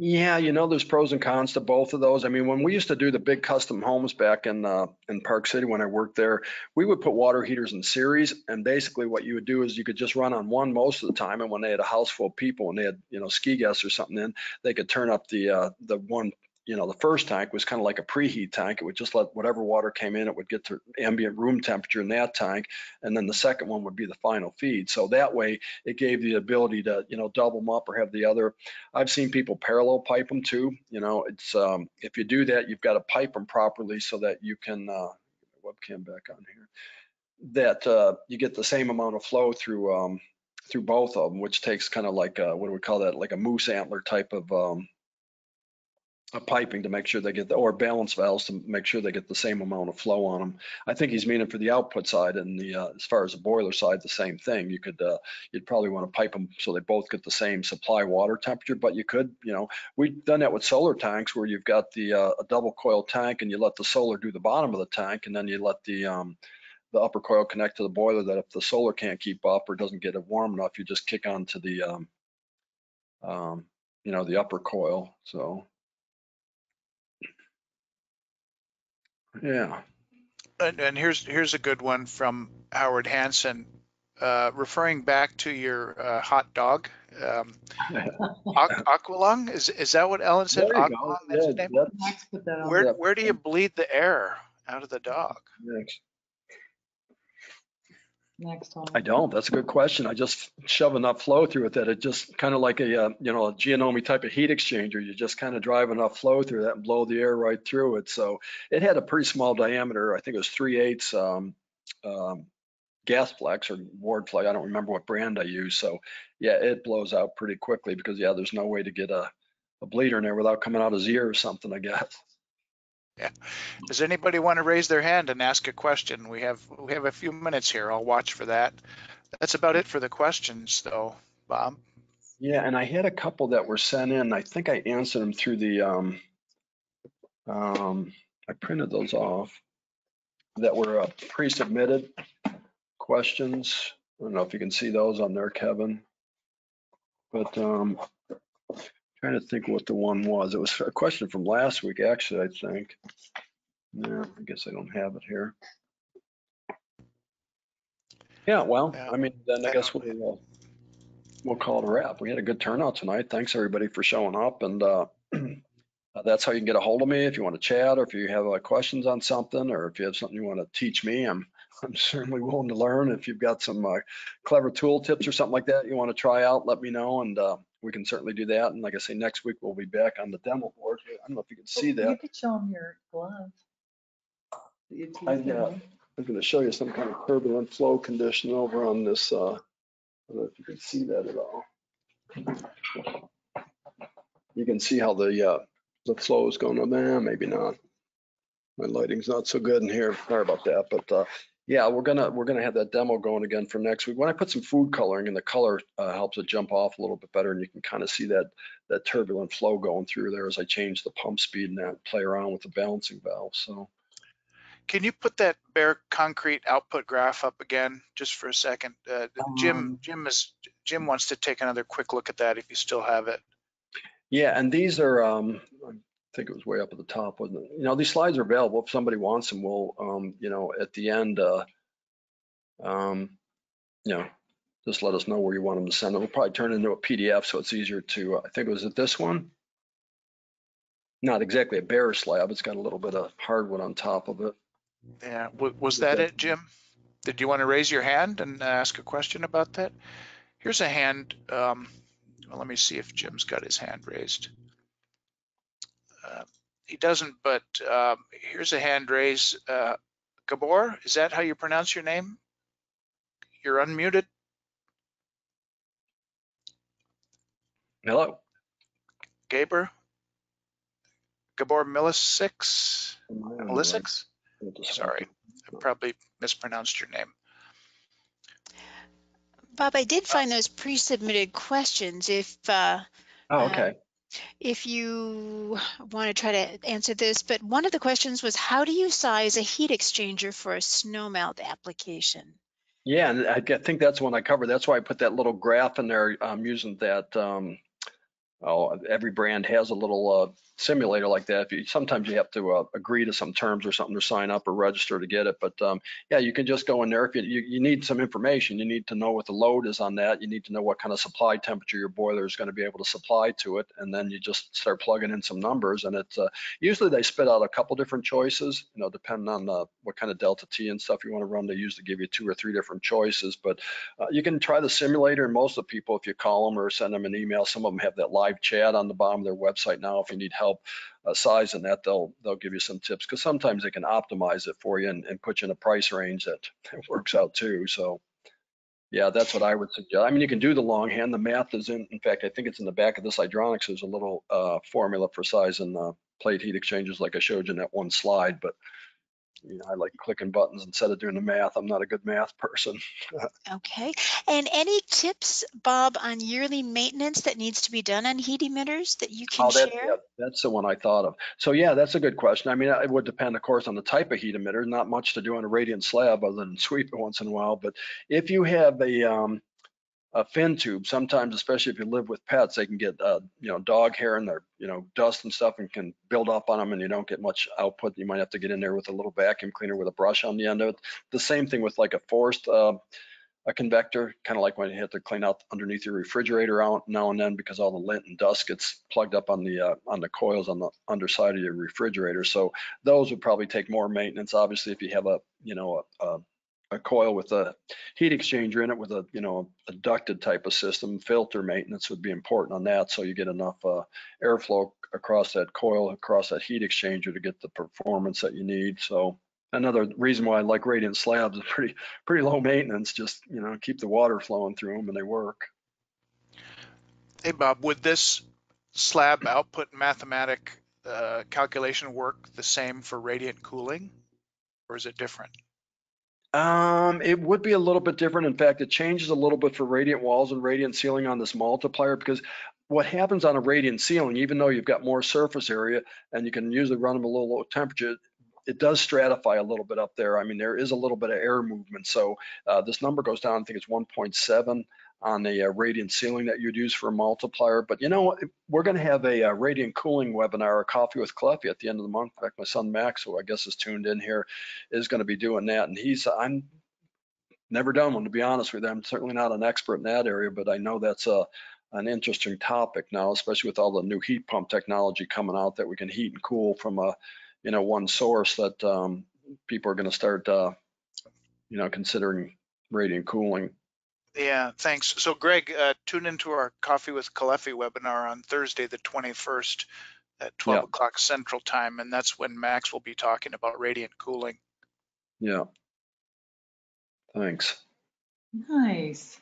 Yeah, you know, there's pros and cons to both of those. I mean, when we used to do the big custom homes back in uh, in Park City when I worked there, we would put water heaters in series, and basically what you would do is you could just run on one most of the time. And when they had a house full of people and they had you know ski guests or something in, they could turn up the uh, the one. You know, the first tank was kind of like a preheat tank. It would just let whatever water came in, it would get to ambient room temperature in that tank, and then the second one would be the final feed. So that way, it gave the ability to you know double them up or have the other I've seen people parallel pipe them too. You know, it's um, if you do that, you've got to pipe them properly so that you can uh, webcam back on here. That uh, you get the same amount of flow through um, through both of them, which takes kind of like a, what do we call that? Like a moose antler type of um, a piping to make sure they get the, or balance valves to make sure they get the same amount of flow on them. I think he's meaning for the output side and the uh, as far as the boiler side, the same thing. You could uh, you'd probably want to pipe them so they both get the same supply water temperature, but you could, you know, we've done that with solar tanks where you've got the uh, a double coil tank and you let the solar do the bottom of the tank and then you let the um, the upper coil connect to the boiler that if the solar can't keep up or doesn't get it warm enough, you just kick onto the um, um, you know, the upper coil. So yeah. And, and here's here's a good one from Howard Hansen, uh, referring back to your uh, hot dog. Um, aqu- Aqualung is is that what Ellen said? There. Aqualung, that's Yeah, name. that's Max put that on. Where Yeah. where do you bleed the air out of the dog? next. Next one. I don't. That's a good question. I just shove enough flow through it that it just kind of like a, uh, you know, a Giannoni type of heat exchanger. You just kind of drive enough flow through that and blow the air right through it. So it had a pretty small diameter. I think it was three eighths um, um, gas flex or WardFlex. I don't remember what brand I use. So yeah, it blows out pretty quickly because yeah, there's no way to get a, a bleeder in there without coming out his ear or something, I guess. Does anybody want to raise their hand and ask a question? We have, we have a few minutes here. I'll watch for that. That's about it for the questions though, Bob. Yeah, and I had a couple that were sent in. I think I answered them through the, um, um, I printed those off that were uh, pre-submitted questions. I don't know if you can see those on there, Kevin. But, um, trying to think what the one was. It was a question from last week, actually, I think. Yeah, I guess I don't have it here. Yeah, well, I mean, then I I guess we'll, uh, we'll call it a wrap. We had a good turnout tonight. Thanks, everybody, for showing up. And uh, uh, that's how you can get a hold of me if you want to chat or if you have uh, questions on something or if you have something you want to teach me. I'm I'm certainly willing to learn. If you've got some uh, clever tool tips or something like that you want to try out, let me know and uh, we can certainly do that. And like I say, next week we'll be back on the demo board. I don't know if you can see that. You could show them your glove. I, uh, I'm going to show you some kind of turbulent flow condition over on this. Uh, I don't know if you can see that at all. You can see how the uh, the flow is going on there. Maybe not. My lighting's not so good in here. Sorry about that. But uh, yeah, we're gonna we're gonna have that demo going again for next week. When I put some food coloring in, the color uh, helps it jump off a little bit better, and you can kind of see that that turbulent flow going through there as I change the pump speed and that play around with the balancing valve. So. Can you put that bare concrete output graph up again, just for a second? Uh, Jim, Um, Jim is, Jim wants to take another quick look at that if you still have it. Yeah, and these are, um, I think it was way up at the top, wasn't it? You know, these slides are available. If somebody wants them, we'll, um, you know, at the end, uh, um, you know, just let us know where you want them to send them. We'll probably turn it into a PDF so it's easier to, uh, I think it was it this one? Not exactly a bare slab. It's got a little bit of hardwood on top of it. Yeah, wa- was that it, Jim? Did you want to raise your hand and ask a question about that? Here's a hand, um, well, let me see if Jim's got his hand raised. Uh, He doesn't, but, um, here's a hand raise. uh, Gabor, is that how you pronounce your name? You're unmuted. Hello? Gaber? Gabor Milicic? Am I on the right- Milicic? Sorry, I probably mispronounced your name. Bob, I did find those pre-submitted questions. If, uh, Oh, uh, okay. If you want to try to answer this, but one of the questions was, how do you size a heat exchanger for a snow melt application? Yeah, and I think that's one I covered. That's why I put that little graph in there. I'm using that, um, oh, every brand has a little, uh, simulator like that. If you, sometimes you have to, uh, agree to some terms or something to sign up or register to get it. But, um, yeah, you can just go in there. If you, you, you need some information, you need to know what the load is on that. You need to know what kind of supply temperature your boiler is going to be able to supply to it. And then you just start plugging in some numbers and it's, uh, usually they spit out a couple different choices, you know, depending on uh, what kind of delta T and stuff you want to run. They usually give you two or three different choices, but uh, you can try the simulator. And most of the people, if you call them or send them an email, some of them have that live chat on the bottom of their website now. If you need help uh, sizing that, they'll they'll give you some tips because sometimes they can optimize it for you and, and put you in a price range that works out too. So. Yeah, that's what I would suggest. I mean, you can do the longhand. The math is in, in fact, I think it's in the back of this hydronics. There's a little uh, formula for sizing uh, plate heat exchangers like I showed you in that one slide, but you know, I like clicking buttons instead of doing the math. I'm not a good math person. Okay. And any tips, Bob, on yearly maintenance that needs to be done on heat emitters that you can Oh, that, share? yeah, that's the one I thought of. So yeah, that's a good question. I mean, it would depend, of course, on the type of heat emitter. Not much to do on a radiant slab other than sweep it once in a while. But if you have a um, a fin tube, sometimes, especially if you live with pets, they can get uh, you know dog hair and their you know dust and stuff, and can build up on them, and you don't get much output. You might have to get in there with a little vacuum cleaner with a brush on the end of it. The same thing with like a forced uh, a convector, kind of like when you have to clean out underneath your refrigerator out now and then because all the lint and dust gets plugged up on the uh, on the coils on the underside of your refrigerator. So those would probably take more maintenance. Obviously, if you have a you know a, a, a coil with a heat exchanger in it with a you know a ducted type of system, filter maintenance would be important on that. So you get enough uh, airflow across that coil, across that heat exchanger to get the performance that you need. So another reason why I like radiant slabs is pretty, pretty low maintenance, just, you know, keep the water flowing through them and they work. Hey, Bob, would this slab output mathematic uh, calculation work the same for radiant cooling? Or is it different? Um, it would be a little bit different. In fact, it changes a little bit for radiant walls and radiant ceiling on this multiplier because what happens on a radiant ceiling, even though you've got more surface area and you can usually run them a little low temperature, it does stratify a little bit up there. I mean, there is a little bit of air movement. So uh, this number goes down, I think it's 1.7 on the uh, radiant ceiling that you'd use for a multiplier. But you know? We're going to have a, uh radiant cooling webinar, a coffee with Caleffi at the end of the month. In fact, my son Max, who I guess is tuned in here, is going to be doing that. And he's, I'm never done one, to be honest with you. I'm certainly not an expert in that area, but I know that's a, an interesting topic now, especially with all the new heat pump technology coming out that we can heat and cool from a, you know, one source that um, people are going to start, uh, you know, considering radiant cooling. Yeah, thanks. So Greg, uh, tune into our Coffee with Caleffi webinar on Thursday, the 21st at 12 Yeah. o'clock Central Time, and that's when Max will be talking about radiant cooling. Yeah. Thanks. Nice.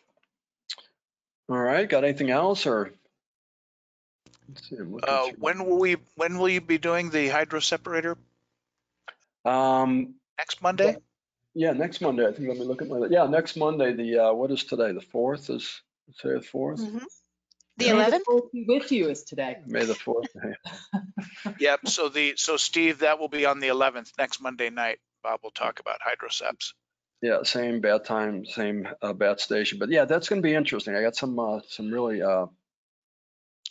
All right. Got anything else or? Let's see, Uh, when will we, when will you be doing the hydro separator? Um, Next Monday? Yeah, next Monday. I think, let me look at my, yeah, next Monday, the, uh, what is today? The fourth is, say the fourth? Mhm. The 11th? fourth be With you is today. May the fourth. Yep, so the, so Steve, that will be on the 11th, next Monday night. Bob will talk about hydroceps. Yeah, same bat time, same uh, bat station. But yeah, that's going to be interesting. I got some uh, some really uh,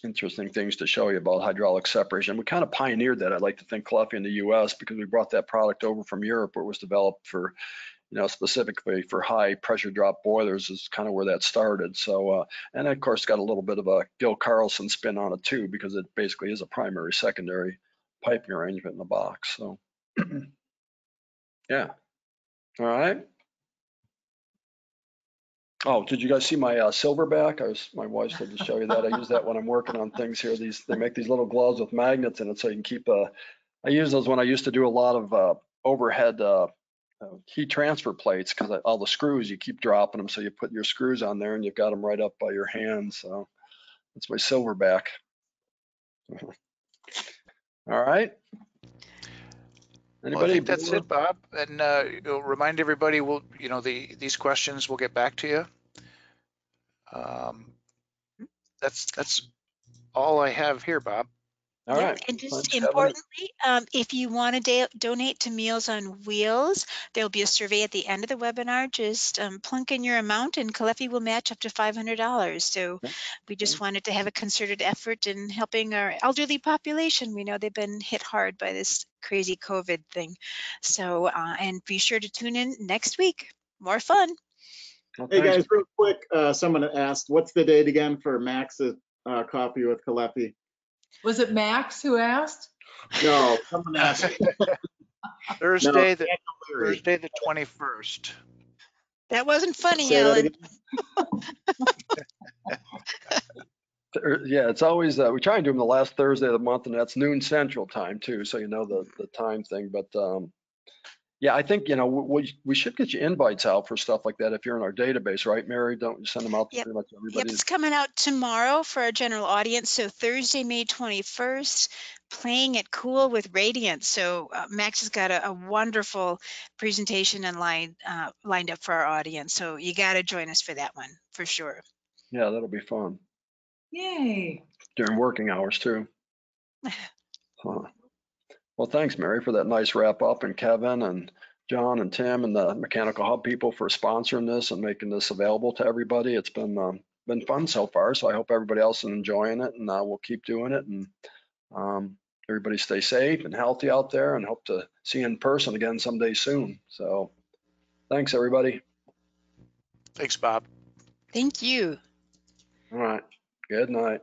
interesting things to show you about hydraulic separation. We kind of pioneered that. I'd like to think Caleffi in the U.S. because we brought that product over from Europe, where it was developed for, you know, specifically for high pressure drop boilers. Is kind of where that started. So, uh, and of course, got a little bit of a Gil Carlson spin on it too, because it basically is a primary secondary piping arrangement in the box. So, yeah. All right. Oh, did you guys see my uh, silverback? I was, my wife said to show you that. I use that when I'm working on things here. These, they make these little gloves with magnets in it so you can keep, uh, I use those when I used to do a lot of, uh, overhead, uh, uh, heat transfer plates because all the screws, you keep dropping them. So you put your screws on there and you've got them right up by your hand. So that's my silverback. All right. Well, I Anybody? think that's it, Bob. And uh, you'll remind everybody, we'll, you know, the, these questions, we'll get back to you. Um, That's, that's all I have here, Bob. All Yeah, right. And Thanks, just Kevin. importantly, um, if you want to donate to Meals on Wheels, there'll be a survey at the end of the webinar. Just um, plunk in your amount and Caleffi will match up to $500. So Okay. we just wanted to have a concerted effort in helping our elderly population. We know they've been hit hard by this crazy COVID thing. So, uh, and be sure to tune in next week. More fun. Well, Hey guys, real quick, uh, someone asked, what's the date again for Max's, uh, coffee with Calliope? Was it Max who asked? No, someone asked. Thursday, the, Thursday, the 21st. That wasn't funny, Say that Ellen. again? Thur- Yeah, it's always, uh, we try and do them the last Thursday of the month and that's noon central time too. So you know the, the time thing, but, um, yeah, I think, you know, we, we should get you invites out for stuff like that if you're in our database, right, Mary? Don't you send them out to Yep. pretty much Yep, everybody? it's coming out tomorrow for our general audience. So Thursday, May 21st, playing it cool with Radiant. So uh, Max has got a, a wonderful presentation and line uh, lined up for our audience. So you got to join us for that one for sure. Yeah, that'll be fun Yay. during working hours too. Huh. Well, thanks, Mary, for that nice wrap up and Kevin and John and Tim and the Mechanical Hub people for sponsoring this and making this available to everybody. It's been, um, been fun so far. So I hope everybody else is enjoying it and uh, we'll keep doing it and um, everybody stay safe and healthy out there and hope to see you in person again someday soon. So thanks, everybody. Thanks, Bob. Thank you. All right. Good night.